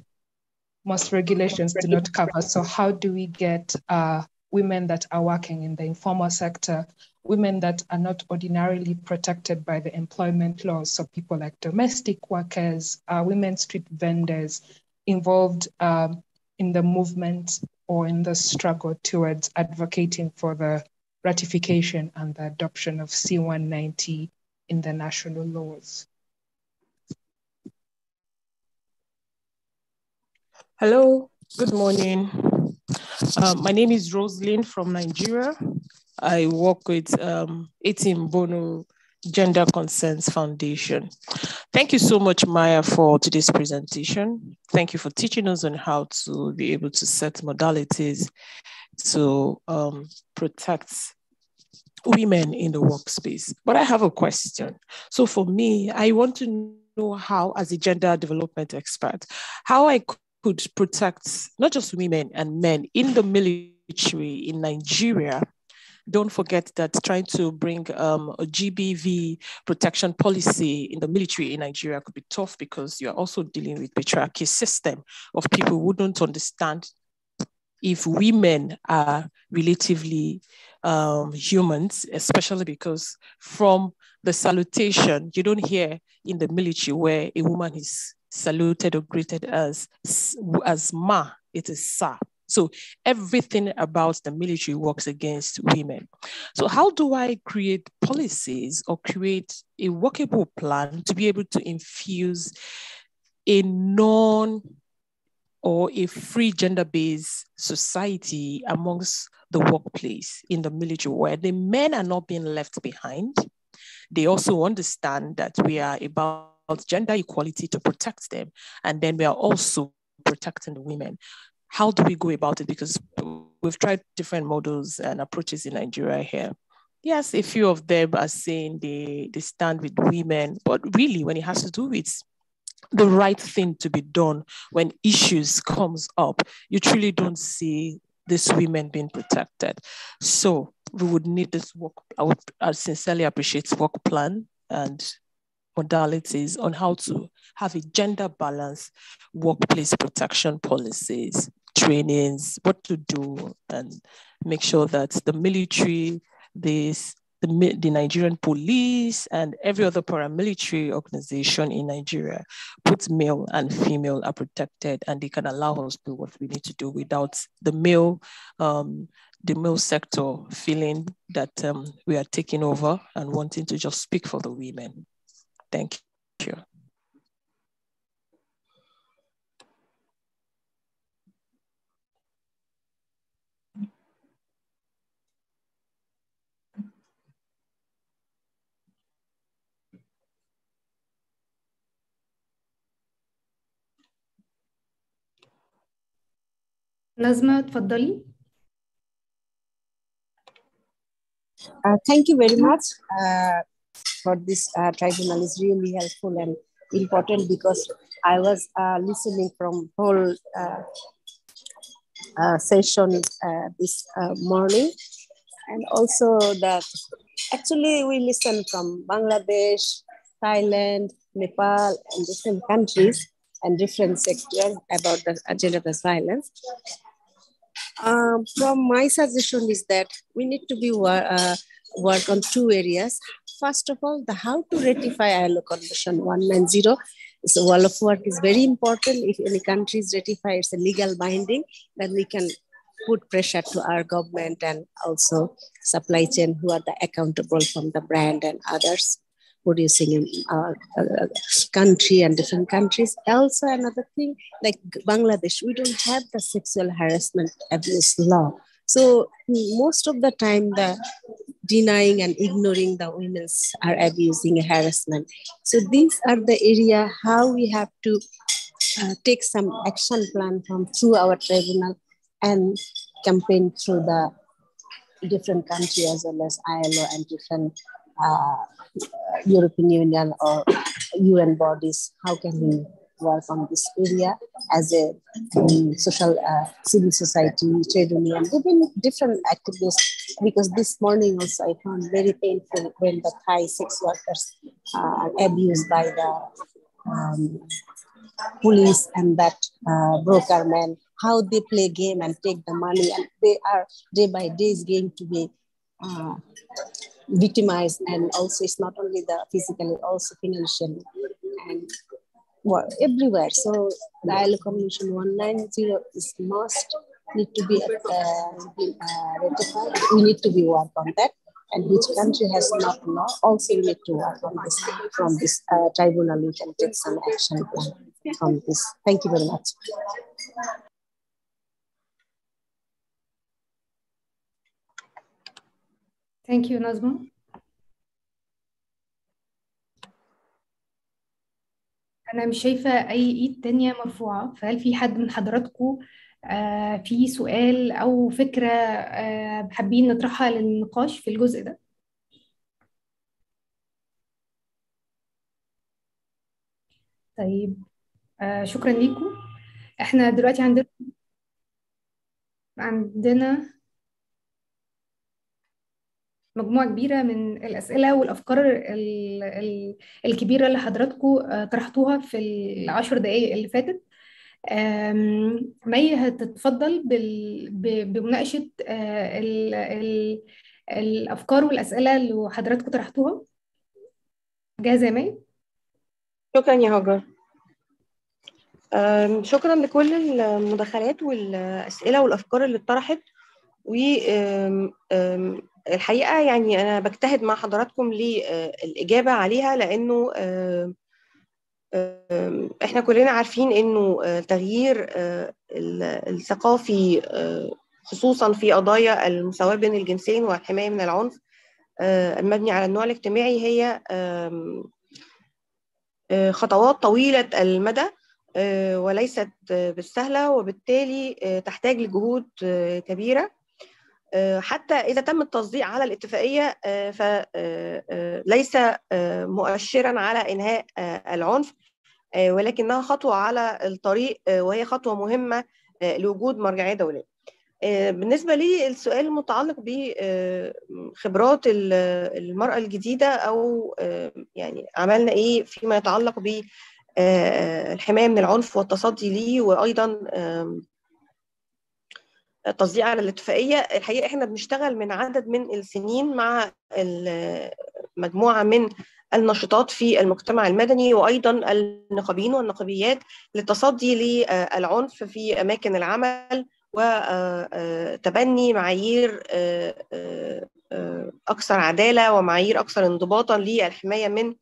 most regulations do not cover. So how do we get uh, women that are working in the informal sector, women that are not ordinarily protected by the employment laws, so people like domestic workers, uh, women street vendors, involved um, in the movement or in the struggle towards advocating for the ratification and the adoption of C190 in the national laws. Hello, good morning. Um, my name is Rosalind from Nigeria. I work with um, 18 Bono Gender Concerns Foundation. Thank you so much, Maya, for today's presentation. Thank you for teaching us on how to be able to set modalities to um, protect women in the workspace. But I have a question. So for me, I want to know how, as a gender development expert, how I could protect not just women and men in the military in Nigeria. Don't forget that trying to bring um, a GBV protection policy in the military in Nigeria could be tough because you're also dealing with patriarchy system of people who don't understand if women are relatively um, humans, especially because from the salutation, you don't hear in the military where a woman is saluted or greeted as, as ma, it is sa. So everything about the military works against women. So how do I create policies or create a workable plan to be able to infuse a non or a free gender-based society amongst the workplace in the military where the men are not being left behind. They also understand that we are about gender equality to protect them. And then we are also protecting the women how do we go about it? Because we've tried different models and approaches in Nigeria here. Yes, a few of them are saying they, they stand with women, but really when it has to do with the right thing to be done when issues comes up, you truly don't see these women being protected. So we would need this work. I would I sincerely appreciate work plan and modalities on how to have a gender balance workplace protection policies trainings, what to do, and make sure that the military, this, the, the Nigerian police, and every other paramilitary organization in Nigeria, both male and female, are protected, and they can allow us to do what we need to do without the male. Um, the male sector feeling that um, we are taking over and wanting to just speak for the women. Thank you. نظمة اتفضلي Uh, thank you very much uh, for this uh, tribunal is really helpful and important because I was uh, listening from whole uh, uh, session uh, this uh, morning and also that actually we listen from Bangladesh, Thailand, Nepal and different countries and different sectors about the agenda of violence. Um, from my suggestion is that we need to be uh, work on two areas. First of all, the how to ratify ILO Convention 190. So wall of work is very important. If any countries ratify, it's a legal binding, then we can put pressure to our government and also supply chain who are the accountable from the brand and others producing in our uh, country and different countries. Also, another thing like Bangladesh, we don't have the sexual harassment abuse law. So most of the time, the denying and ignoring the women's are abusing harassment. So these are the area how we have to uh, take some action plan from through our tribunal and campaign through the different country as well as ILO and different uh, European Union or UN bodies. How can we work on this area as a um, social uh, civil society, trade union, even different activists. Because this morning also I found very painful when the Thai sex workers are abused by the um, police and that uh, broker man, how they play game and take the money and they are day by day is going to be uh, victimized and also it's not only the physically also financially and everywhere. So the ILO convention 190 is must need to be uh, uh, ratified we need to be work on that. And which country has not law also need to work on this from this uh, tribunal we can take some action plan from this. Thank you very much. Thank you, Nazma. أنا مش شايفة أي إيد تانية مرفوعة فهل في حد من حضراتكم آه في سؤال أو فكرة آه حابين نطرحها للنقاش في الجزء ده؟ طيب آه شكرا ليكم إحنا دلوقتي عندنا عندنا مجموعة كبيرة من الأسئلة والأفكار ال- ال- الكبيرة اللي حضراتكم آه، طرحتوها في العشر دقايق اللي فاتت. مي هتتفضل بمناقشة آه، ال- ال- الأفكار والأسئلة اللي حضراتكم طرحتوها. جاهزة يا مي؟ شكرا يا هاجر. شكرا لكل المداخلات والأسئلة والأفكار اللي اتطرحت والحقيقة يعني أنا بجتهد مع حضراتكم للإجابة عليها لأنه أم، أم، إحنا كلنا عارفين إنه آه، تغيير آه، ال- الثقافي آه، خصوصا في قضايا المساواة بين الجنسين والحماية من العنف آه، المبني على النوع الاجتماعي هي آه، خطوات طويلة المدى آه، وليست آه، بالسهلة وبالتالي آه، تحتاج لجهود آه، كبيرة. آه، حتى إذا تم التصديق على الاتفاقية فليس مؤشرا على إنهاء آه، العنف آه، ولكنها خطوة على الطريق آه، وهي خطوة مهمة آه، لوجود مرجعية دولية. آه، بالنسبة لي السؤال المتعلق بخبرات المرأة الجديدة أو آه، يعني عملنا إيه فيما يتعلق بالحماية من العنف والتصدي ليه وأيضا التصديق على الاتفاقية الحقيقة إحنا بنشتغل من عدد من السنين مع مجموعة من النشطات في المجتمع المدني وأيضا النقابيين والنقابيات للتصدي للعنف في أماكن العمل وتبني معايير آه، آه، آه، أكثر عدالة ومعايير أكثر انضباطا للحماية من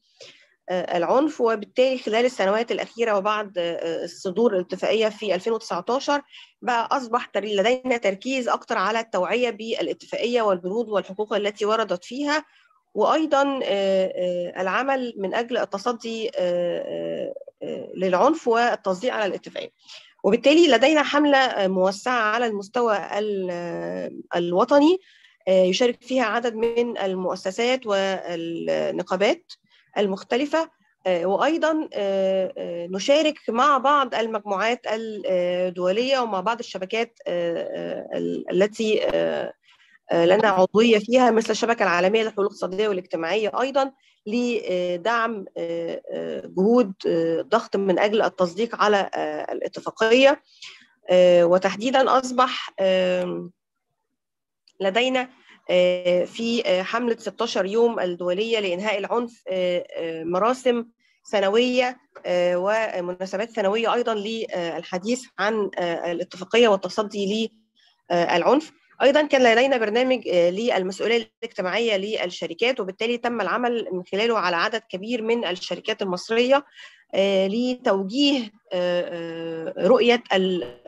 العنف وبالتالي خلال السنوات الأخيرة وبعد آه، صدور الاتفاقية في 2019 بقى أصبح لدينا تركيز أكثر على التوعية بالاتفاقية والبنود والحقوق التي وردت فيها. وأيضا آه، آه، العمل من أجل التصدي آه، آه، آه، للعنف والتصديق على الاتفاقية وبالتالي لدينا حملة آه، موسعة على المستوى ال- آه، الوطني آه، يشارك فيها عدد من المؤسسات والنقابات. المختلفة آه، وأيضا آه، آه، نشارك مع بعض المجموعات الدولية ومع بعض الشبكات ال- التي لنا عضوية فيها مثل الشبكة العالمية للحقوق الاقتصادية والاجتماعية أيضا لدعم جهود ضغط من أجل التصديق على الاتفاقية. وتحديدا أصبح لدينا في آه، حملة 16 يوم الدولية لإنهاء العنف آه، آه، مراسم سنوية آه، ومناسبات سنوية أيضا للحديث عن آه، الاتفاقية والتصدي للعنف أيضا كان لدينا برنامج للمسؤولية الاجتماعية للشركات وبالتالي تم العمل من خلاله على عدد كبير من الشركات المصرية. لتوجيه رؤية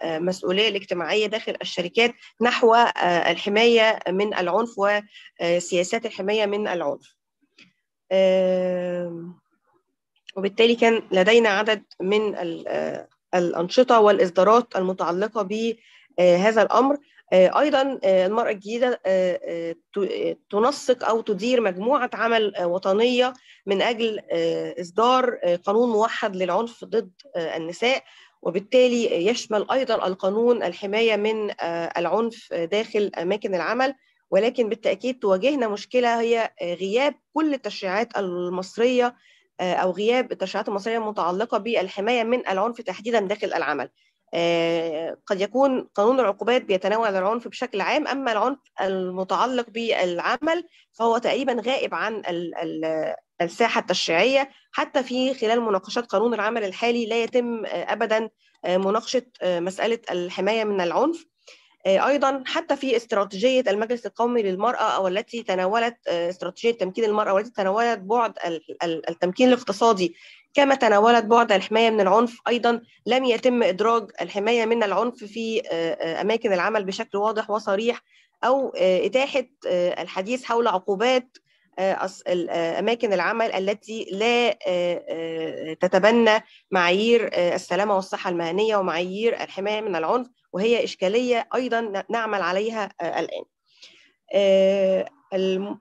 المسؤولية الاجتماعية داخل الشركات نحو الحماية من العنف وسياسات الحماية من العنف. وبالتالي كان لدينا عدد من الأنشطة والإصدارات المتعلقة بهذا الأمر أيضا المرأة الجديدة تنسق أو تدير مجموعة عمل وطنية من أجل إصدار قانون موحد للعنف ضد النساء وبالتالي يشمل أيضا القانون الحماية من العنف داخل أماكن العمل ولكن بالتأكيد تواجهنا مشكلة هي غياب كل التشريعات المصرية أو غياب التشريعات المصرية المتعلقة بالحماية من العنف تحديدا داخل العمل. قد يكون قانون العقوبات بيتناول العنف بشكل عام أما العنف المتعلق بالعمل فهو تقريبا غائب عن الساحة التشريعية. حتى في خلال مناقشات قانون العمل الحالي لا يتم ابدا مناقشة مسألة الحماية من العنف. أيضا حتى في استراتيجية المجلس القومي للمرأة أو التي تناولت استراتيجية تمكين المرأة والتي تناولت بعد التمكين الاقتصادي كما تناولت بعد الحماية من العنف أيضا لم يتم إدراج الحماية من العنف في أماكن العمل بشكل واضح وصريح أو إتاحة الحديث حول عقوبات أماكن العمل التي لا تتبنى معايير السلامة والصحة المهنية ومعايير الحماية من العنف وهي إشكالية أيضا نعمل عليها الآن.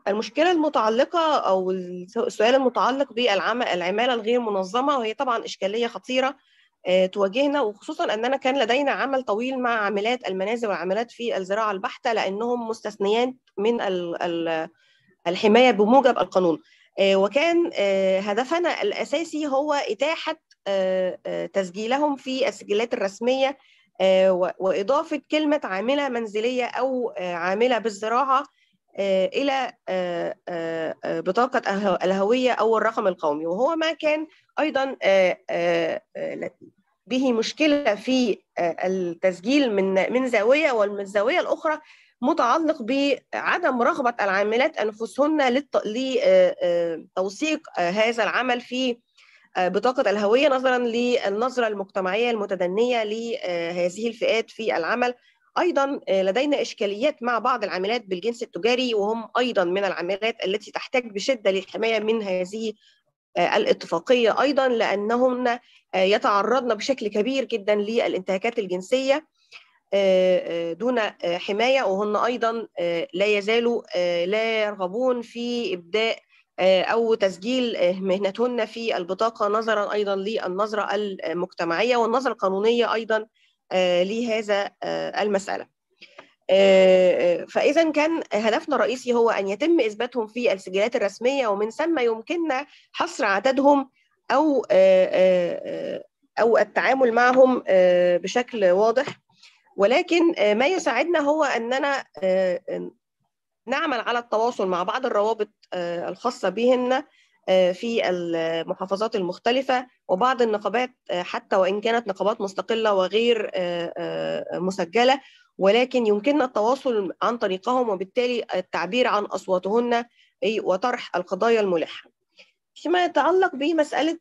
المشكلة المتعلقة أو السؤال المتعلق بالعماله الغير منظمة وهي طبعا إشكالية خطيرة تواجهنا وخصوصا أننا كان لدينا عمل طويل مع عاملات المنازل والعاملات في الزراعة البحتة لأنهم مستثنيات من الحماية بموجب القانون. وكان هدفنا الأساسي هو إتاحة تسجيلهم في السجلات الرسمية وإضافة كلمة عاملة منزلية أو عاملة بالزراعة إلى بطاقة الهوية أو الرقم القومي. وهو ما كان أيضا به مشكلة في التسجيل من من زاوية والزاويه الأخرى متعلق بعدم رغبة العاملات أنفسهن لتوثيق هذا العمل في بطاقة الهوية نظرا للنظرة المجتمعية المتدنية لهذه الفئات في العمل. أيضا لدينا إشكاليات مع بعض العاملات بالجنس التجاري وهم أيضا من العاملات التي تحتاج بشدة للحماية من هذه الاتفاقية أيضا لأنهن يتعرضن بشكل كبير جدا للانتهاكات الجنسية دون حماية وهن أيضا لا يزالوا لا يرغبون في إبداء أو تسجيل مهنتهن في البطاقة نظرا أيضا للنظرة المجتمعية والنظرة القانونية أيضا لهذا المسألة. فإذا كان هدفنا الرئيسي هو أن يتم إثباتهم في السجلات الرسمية ومن ثم يمكننا حصر عددهم أو أو التعامل معهم بشكل واضح ولكن ما يساعدنا هو أننا نعمل على التواصل مع بعض الروابط الخاصة بهن في المحافظات المختلفة وبعض النقابات حتى وإن كانت نقابات مستقلة وغير مسجلة ولكن يمكننا التواصل عن طريقهم وبالتالي التعبير عن أصواتهن وطرح القضايا الملحة. فيما يتعلق بمسألة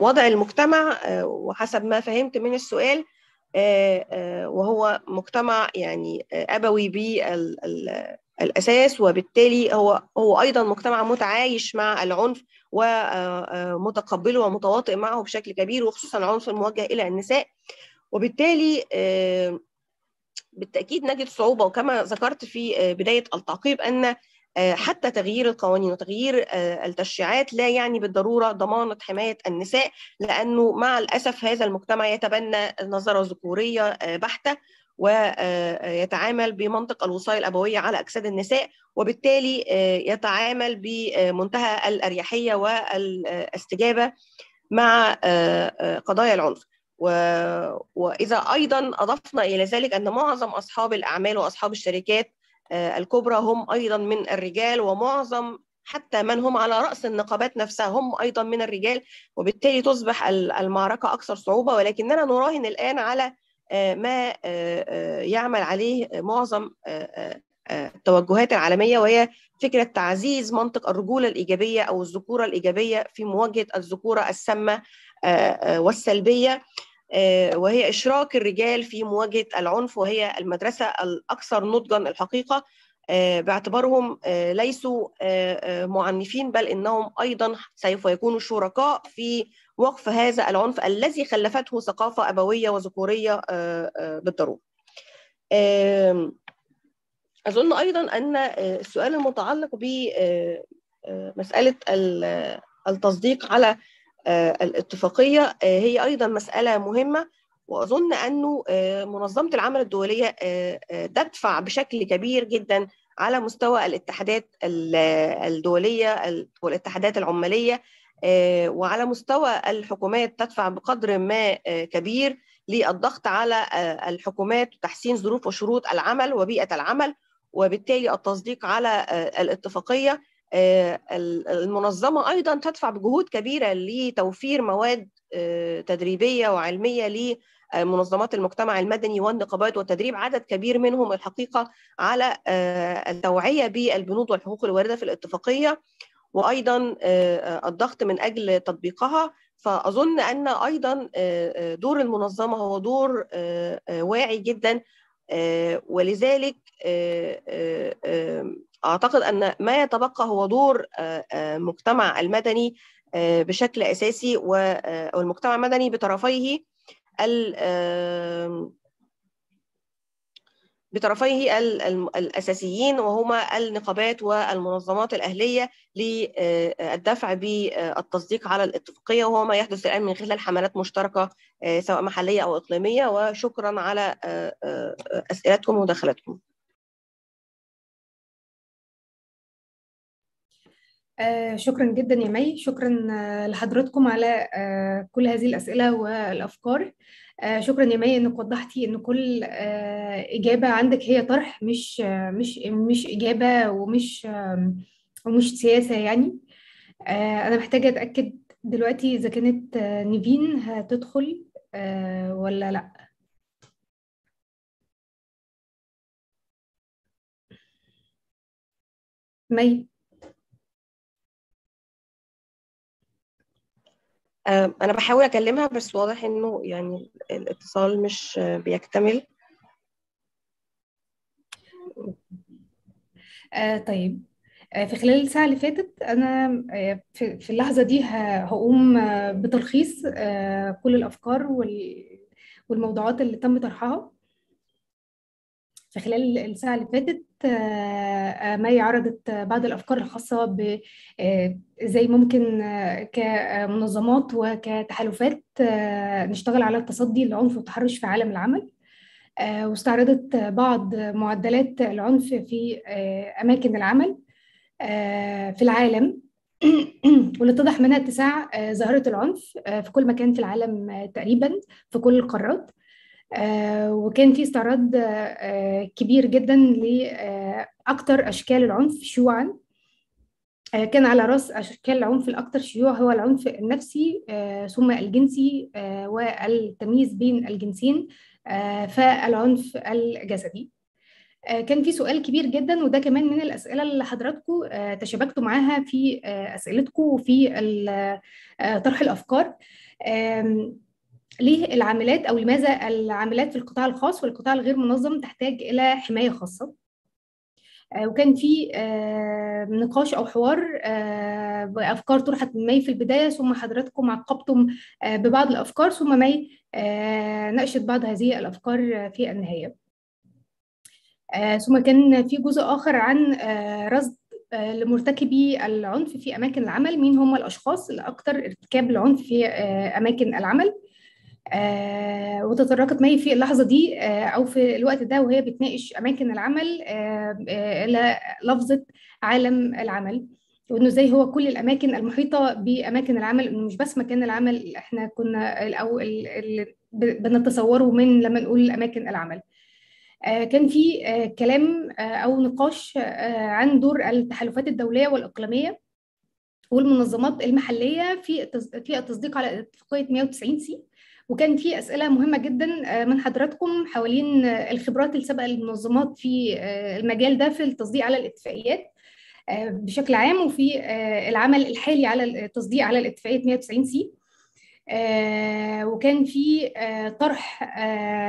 وضع المجتمع وحسب ما فهمت من السؤال وهو مجتمع يعني أبوي بالأساس وبالتالي هو هو أيضا مجتمع متعايش مع العنف ومتقبله ومتواطئ معه بشكل كبير وخصوصا العنف الموجه إلى النساء. وبالتالي بالتأكيد نجد صعوبة وكما ذكرت في بداية التعقيب أن حتى تغيير القوانين وتغيير التشريعات لا يعني بالضرورة ضمانه حماية النساء لأنه مع الأسف هذا المجتمع يتبنى نظرة ذكورية بحتة. ويتعامل بمنطق الوصاية الأبوية على أجساد النساء وبالتالي يتعامل بمنتهى الأريحية والاستجابة مع قضايا العنف. وإذا أيضا أضفنا إلى ذلك أن معظم أصحاب الأعمال وأصحاب الشركات الكبرى هم أيضا من الرجال ومعظم حتى من هم على رأس النقابات نفسها هم أيضا من الرجال وبالتالي تصبح المعركة أكثر صعوبة. ولكننا نراهن الآن على ما يعمل عليه معظم التوجهات العالمية وهي فكرة تعزيز منطق الرجولة الإيجابية أو الذكورة الإيجابية في مواجهة الذكورة السامة والسلبية. وهي إشراك الرجال في مواجهة العنف وهي المدرسة الأكثر نضجا الحقيقة. باعتبارهم ليسوا معنفين بل إنهم أيضا سوف يكونوا شركاء في وقف هذا العنف الذي خلفته ثقافة أبوية وذكورية بالضرورة. أظن أيضا أن السؤال المتعلق بمسألة التصديق على الاتفاقية هي أيضا مسألة مهمة. وأظن أنه منظمة العمل الدولية تدفع بشكل كبير جدا على مستوى الاتحادات الدولية والاتحادات العمالية وعلى مستوى الحكومات تدفع بقدر ما كبير للضغط على الحكومات وتحسين ظروف وشروط العمل وبيئة العمل وبالتالي التصديق على الاتفاقية. المنظمة أيضا تدفع بجهود كبيرة لتوفير مواد تدريبية وعلمية لمنظمات المجتمع المدني والنقابات وتدريب عدد كبير منهم الحقيقة على التوعية بالبنود والحقوق الواردة في الاتفاقية. وأيضا الضغط من أجل تطبيقها. فأظن أن أيضا دور المنظمة هو دور واعي جدا. ولذلك أعتقد أن ما يتبقى هو دور المجتمع المدني بشكل أساسي والمجتمع المدني بطرفيه بطرفيه الأساسيين وهما النقابات والمنظمات الأهلية للدفع بالتصديق على الاتفاقية وهو ما يحدث الآن من خلال حملات مشتركة سواء محلية أو إقليمية. وشكرا على أسئلتكم ومداخلتكم. آه شكرا جدا يا مي. شكرا آه لحضراتكم على آه كل هذه الأسئلة والأفكار. آه شكرا يا مي إنك وضحتي إن كل آه إجابة عندك هي طرح مش آه مش مش إجابة ومش آه ومش سياسة يعني. آه أنا محتاجة أتأكد دلوقتي إذا كانت آه نيفين هتدخل آه ولا لأ. مي. أنا بحاول أكلمها بس واضح إنه يعني الاتصال مش بيكتمل. آه طيب. في خلال الساعة اللي فاتت أنا آه في, اللحظة دي هقوم آه بتلخيص آه كل الأفكار وال والموضوعات اللي تم طرحها. في خلال الساعة اللي فاتت مي عرضت بعض الأفكار الخاصة ب إزاي ممكن كمنظمات وكتحالفات نشتغل على التصدي للعنف والتحرش في عالم العمل. واستعرضت بعض معدلات العنف في أماكن العمل. في العالم. واللي اتضح منها اتساع ظاهرة العنف في كل مكان في العالم تقريبا في كل القارات. آه وكان في استعراض آه كبير جدا لأكثر أشكال العنف شيوعا. آه كان على رأس أشكال العنف الأكثر شيوع هو العنف النفسي ثم الجنسي والتمييز بين الجنسين فالعنف الجسدي. كان في سؤال كبير جدا وده كمان من الأسئلة اللي حضراتكم تشابكتوا معاها في أسئلتكم وفي طرح الأفكار. ليه العاملات أو لماذا العاملات في القطاع الخاص والقطاع الغير منظم تحتاج إلى حماية خاصة؟ وكان في نقاش أو حوار بأفكار طرحت من مي في البداية ثم حضراتكم عقبتم ببعض الأفكار ثم مي ناقشت بعض هذه الأفكار في النهاية. ثم كان في جزء آخر عن رصد لمرتكبي العنف في أماكن العمل. مين هم الأشخاص؟ الاكثر ارتكاب العنف في أماكن العمل. آه وتطرقت مي في اللحظة دي آه أو في الوقت ده وهي بتناقش أماكن العمل آه إلى لفظة عالم العمل. وإنه إزاي هو كل الأماكن المحيطة بأماكن العمل. إنه مش بس مكان العمل إحنا كنا أو بنتصوره من لما نقول أماكن العمل. كان في كلام أو نقاش عن دور التحالفات الدولية والإقليمية والمنظمات المحلية في في التصديق على اتفاقية 190 سي. وكان في أسئلة مهمة جدا من حضراتكم حوالين الخبرات السابقة للمنظمات في المجال ده في التصديق على الاتفاقيات بشكل عام وفي العمل الحالي على التصديق على الاتفاقية 190 سي. وكان في طرح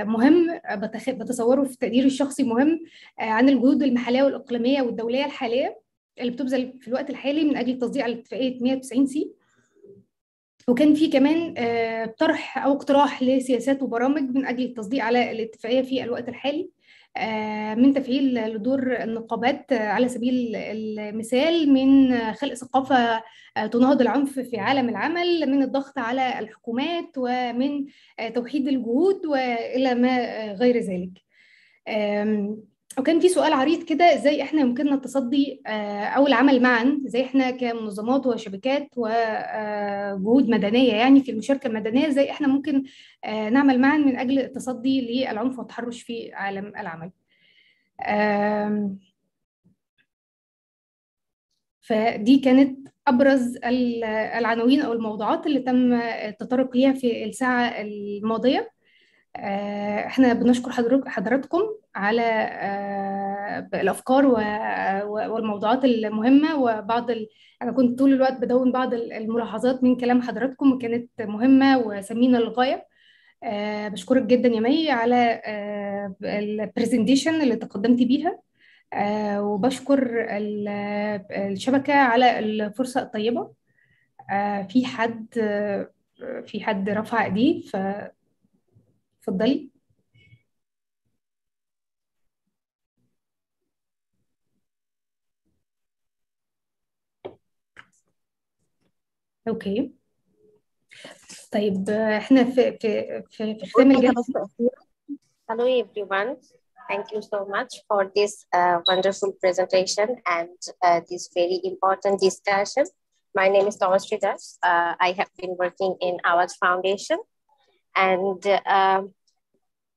مهم بتصوره في تقديري الشخصي مهم عن الجهود المحلية والإقليمية والدولية الحالية اللي بتبذل في الوقت الحالي من أجل التصديق على اتفاقية 190 سي. وكان في كمان طرح أو اقتراح لسياسات وبرامج من أجل التصديق على الاتفاقية في الوقت الحالي. من تفعيل لدور النقابات على سبيل المثال من خلق ثقافة تناهض العنف في عالم العمل من الضغط على الحكومات ومن توحيد الجهود وإلى ما غير ذلك. وكان في سؤال عريض كده إزاي إحنا يمكننا التصدي أو العمل معا؟ إزاي إحنا كمنظمات وشبكات وجهود مدنية يعني في المشاركة المدنية إزاي إحنا ممكن نعمل معا من أجل التصدي للعنف والتحرش في عالم العمل. فدي كانت أبرز العناوين أو الموضوعات اللي تم التطرق ليها في الساعة الماضية. إحنا بنشكر حضراتكم على الأفكار والموضوعات المهمة وبعض ال... أنا كنت طول الوقت بدون بعض الملاحظات من كلام حضراتكم وكانت مهمة وثمينه للغاية. بشكرك جدا يا مي على ال presentation اللي تقدمتي بيها. وبشكر الشبكة على الفرصة الطيبة. في حد في حد رفع إيديه ف اتفضلي اوكي طيب احنا في في في, في ختام الجلسه Hello everyone. Thank you so much for this uh, wonderful presentation and uh, this very important discussion. My name is Thomas Tridas. Uh, I have been working in Awaz Foundation and uh,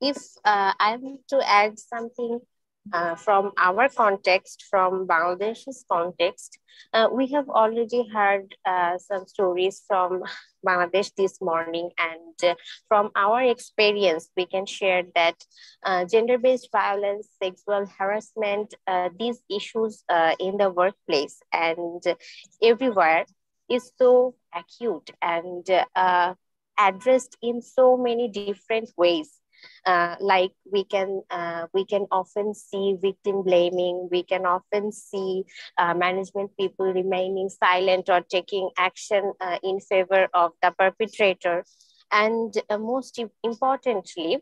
if uh, I want to add something uh, from our context, from Bangladesh's context, uh, we have already heard uh, some stories from Bangladesh this morning. And uh, from our experience, we can share that uh, gender-based violence, sexual harassment, these issues in the workplace and everywhere is so acute and addressed in so many different ways. Uh, like we can uh, we can often see victim blaming we can often see uh, management people remaining silent or taking action in favor of the perpetrator. And most importantly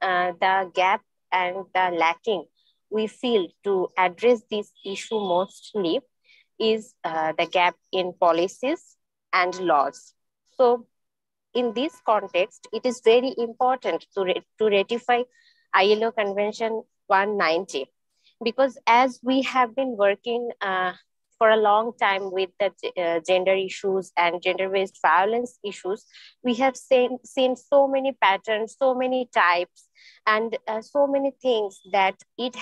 the gap and the lacking we feel to address this issue mostly is the gap in policies and laws. So in this context, it is very important to, to ratify ILO Convention 190 because as we have been working uh, for a long time with the uh, gender issues and gender-based violence issues, we have seen, seen so many patterns, so many types, and uh, so many things that it,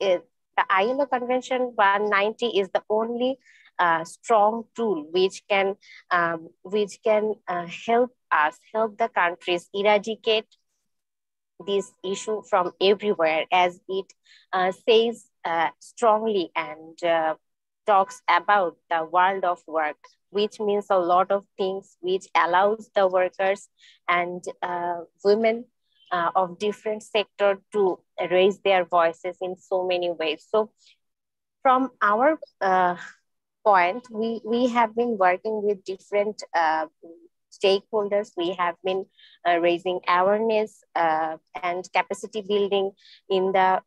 it the ILO Convention 190 is the only uh, strong tool which can um, which can uh, help us help the countries eradicate this issue from everywhere as it uh, says strongly and talks about the world of work which means a lot of things which allows the workers and women uh, of different sector to raise their voices in so many ways. So from our uh, point, we, we have been working with different uh, stakeholders. We have been raising awareness and capacity building in the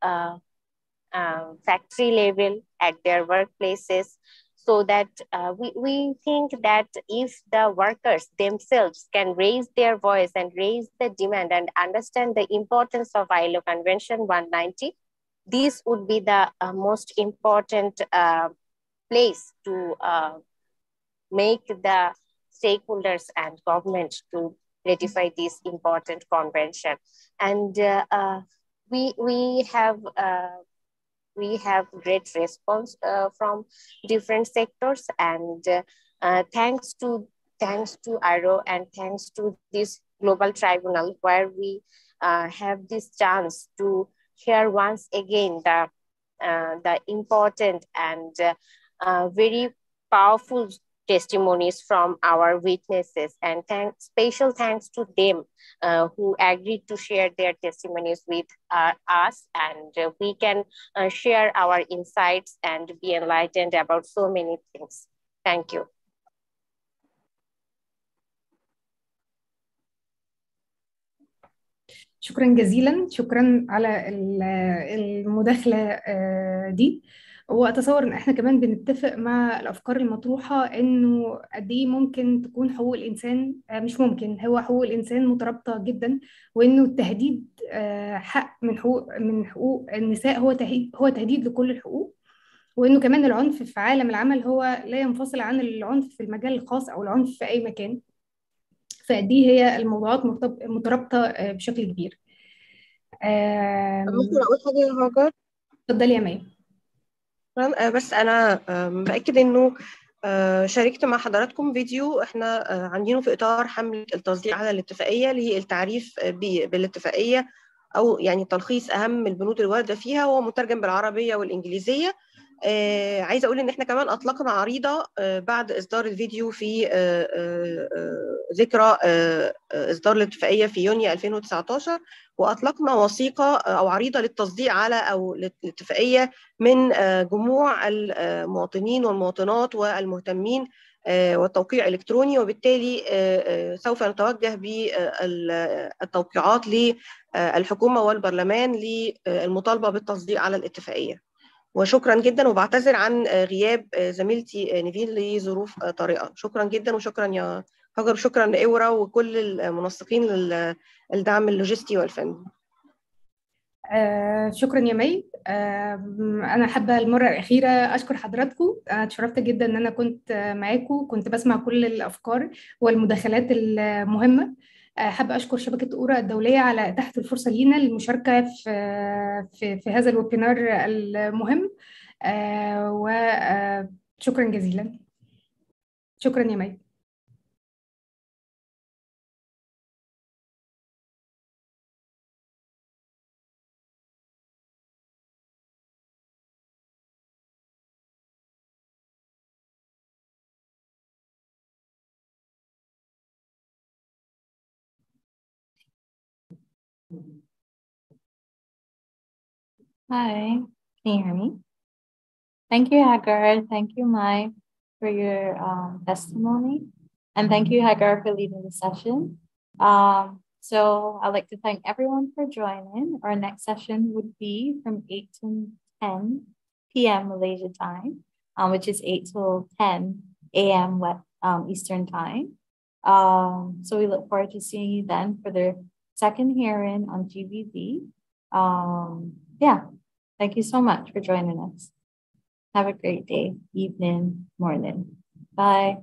factory level at their workplaces so that uh, we, we think that if the workers themselves can raise their voice and raise the demand and understand the importance of ILO Convention 190, this would be the uh, most important uh, place to make the stakeholders and government to ratify this important convention. And we, we have we have great response uh, from different sectors and uh, thanks to thanks to IRO and thanks to this Global Tribunal, where we uh, have this chance to share once again the, uh, the important and uh, uh, very powerful testimonies from our witnesses and thank, special thanks to them uh, who agreed to share their testimonies with uh, us and uh, we can uh, share our insights and be enlightened about so many things. Thank you. شكرا جزيلا شكرا على ال- المداخلة آه، دي واتصور إن إحنا كمان بنتفق مع الأفكار المطروحة إنه قد إيه ممكن تكون حقوق الإنسان آه، مش ممكن هو حقوق الإنسان مترابطة جدا وإنه التهديد آه، حق من حقوق من حقوق النساء هو تهديد هو تهديد لكل الحقوق وإنه كمان العنف في عالم العمل هو لا ينفصل عن العنف في المجال الخاص أو العنف في أي مكان. فقد إيه هي الموضوعات مترابطة آه، بشكل كبير. ممكن أقول حاجة يا هاجر؟ اتفضلي يا مي. بس أنا باكد إنه آه، شاركت مع حضراتكم فيديو إحنا آه، عاملينه في إطار حمله التصديق على الاتفاقية للتعريف آه، بالاتفاقية أو يعني تلخيص أهم البنود الواردة فيها هو مترجم بالعربية والإنجليزية. آه عايزة أقول إن إحنا كمان أطلقنا عريضة آه بعد إصدار الفيديو في آه ذكرى إصدار الاتفاقية في يونيو 2019 وأطلقنا وثيقة أو عريضة للتصديق على أو الاتفاقيه من جموع المواطنين والمواطنات والمهتمين والتوقيع الإلكتروني وبالتالي سوف نتوجه بالتوقيعات للحكومة والبرلمان للمطالبة بالتصديق على الاتفاقية. وشكرا جدا وبعتذر عن آه، غياب آه، زميلتي آه، نيفين لظروف طارئة شكرا جدا وشكرا يا هاجر شكرا لإورا وكل المنسقين للدعم اللوجستي والفني آه شكرا يا مي. آه أنا حابة المرة الأخيرة أشكر حضراتكم. أنا اتشرفت جدا إن أنا كنت معاكم كنت بسمع كل الأفكار والمداخلات المهمة. آه، حابة أشكر شبكة أورا الدولية على إتاحة الفرصة لينا للمشاركة في في, هذا الويبينار المهم. آه، وشكرا جزيلا. شكرا يا مي. Hi, can you hear me? Thank you, Hagar. Thank you, Mai, for your um, testimony. And thank you, Hagar, for leading the session. Um, so I'd like to thank everyone for joining. Our next session would be from 8 to 10 p.m. Malaysia time, um, which is 8 till 10 a.m. Um, Eastern time. Um, so we look forward to seeing you then for the second hearing on GBV. Um, yeah, thank you so much for joining us. Have a great day, evening, morning. Bye.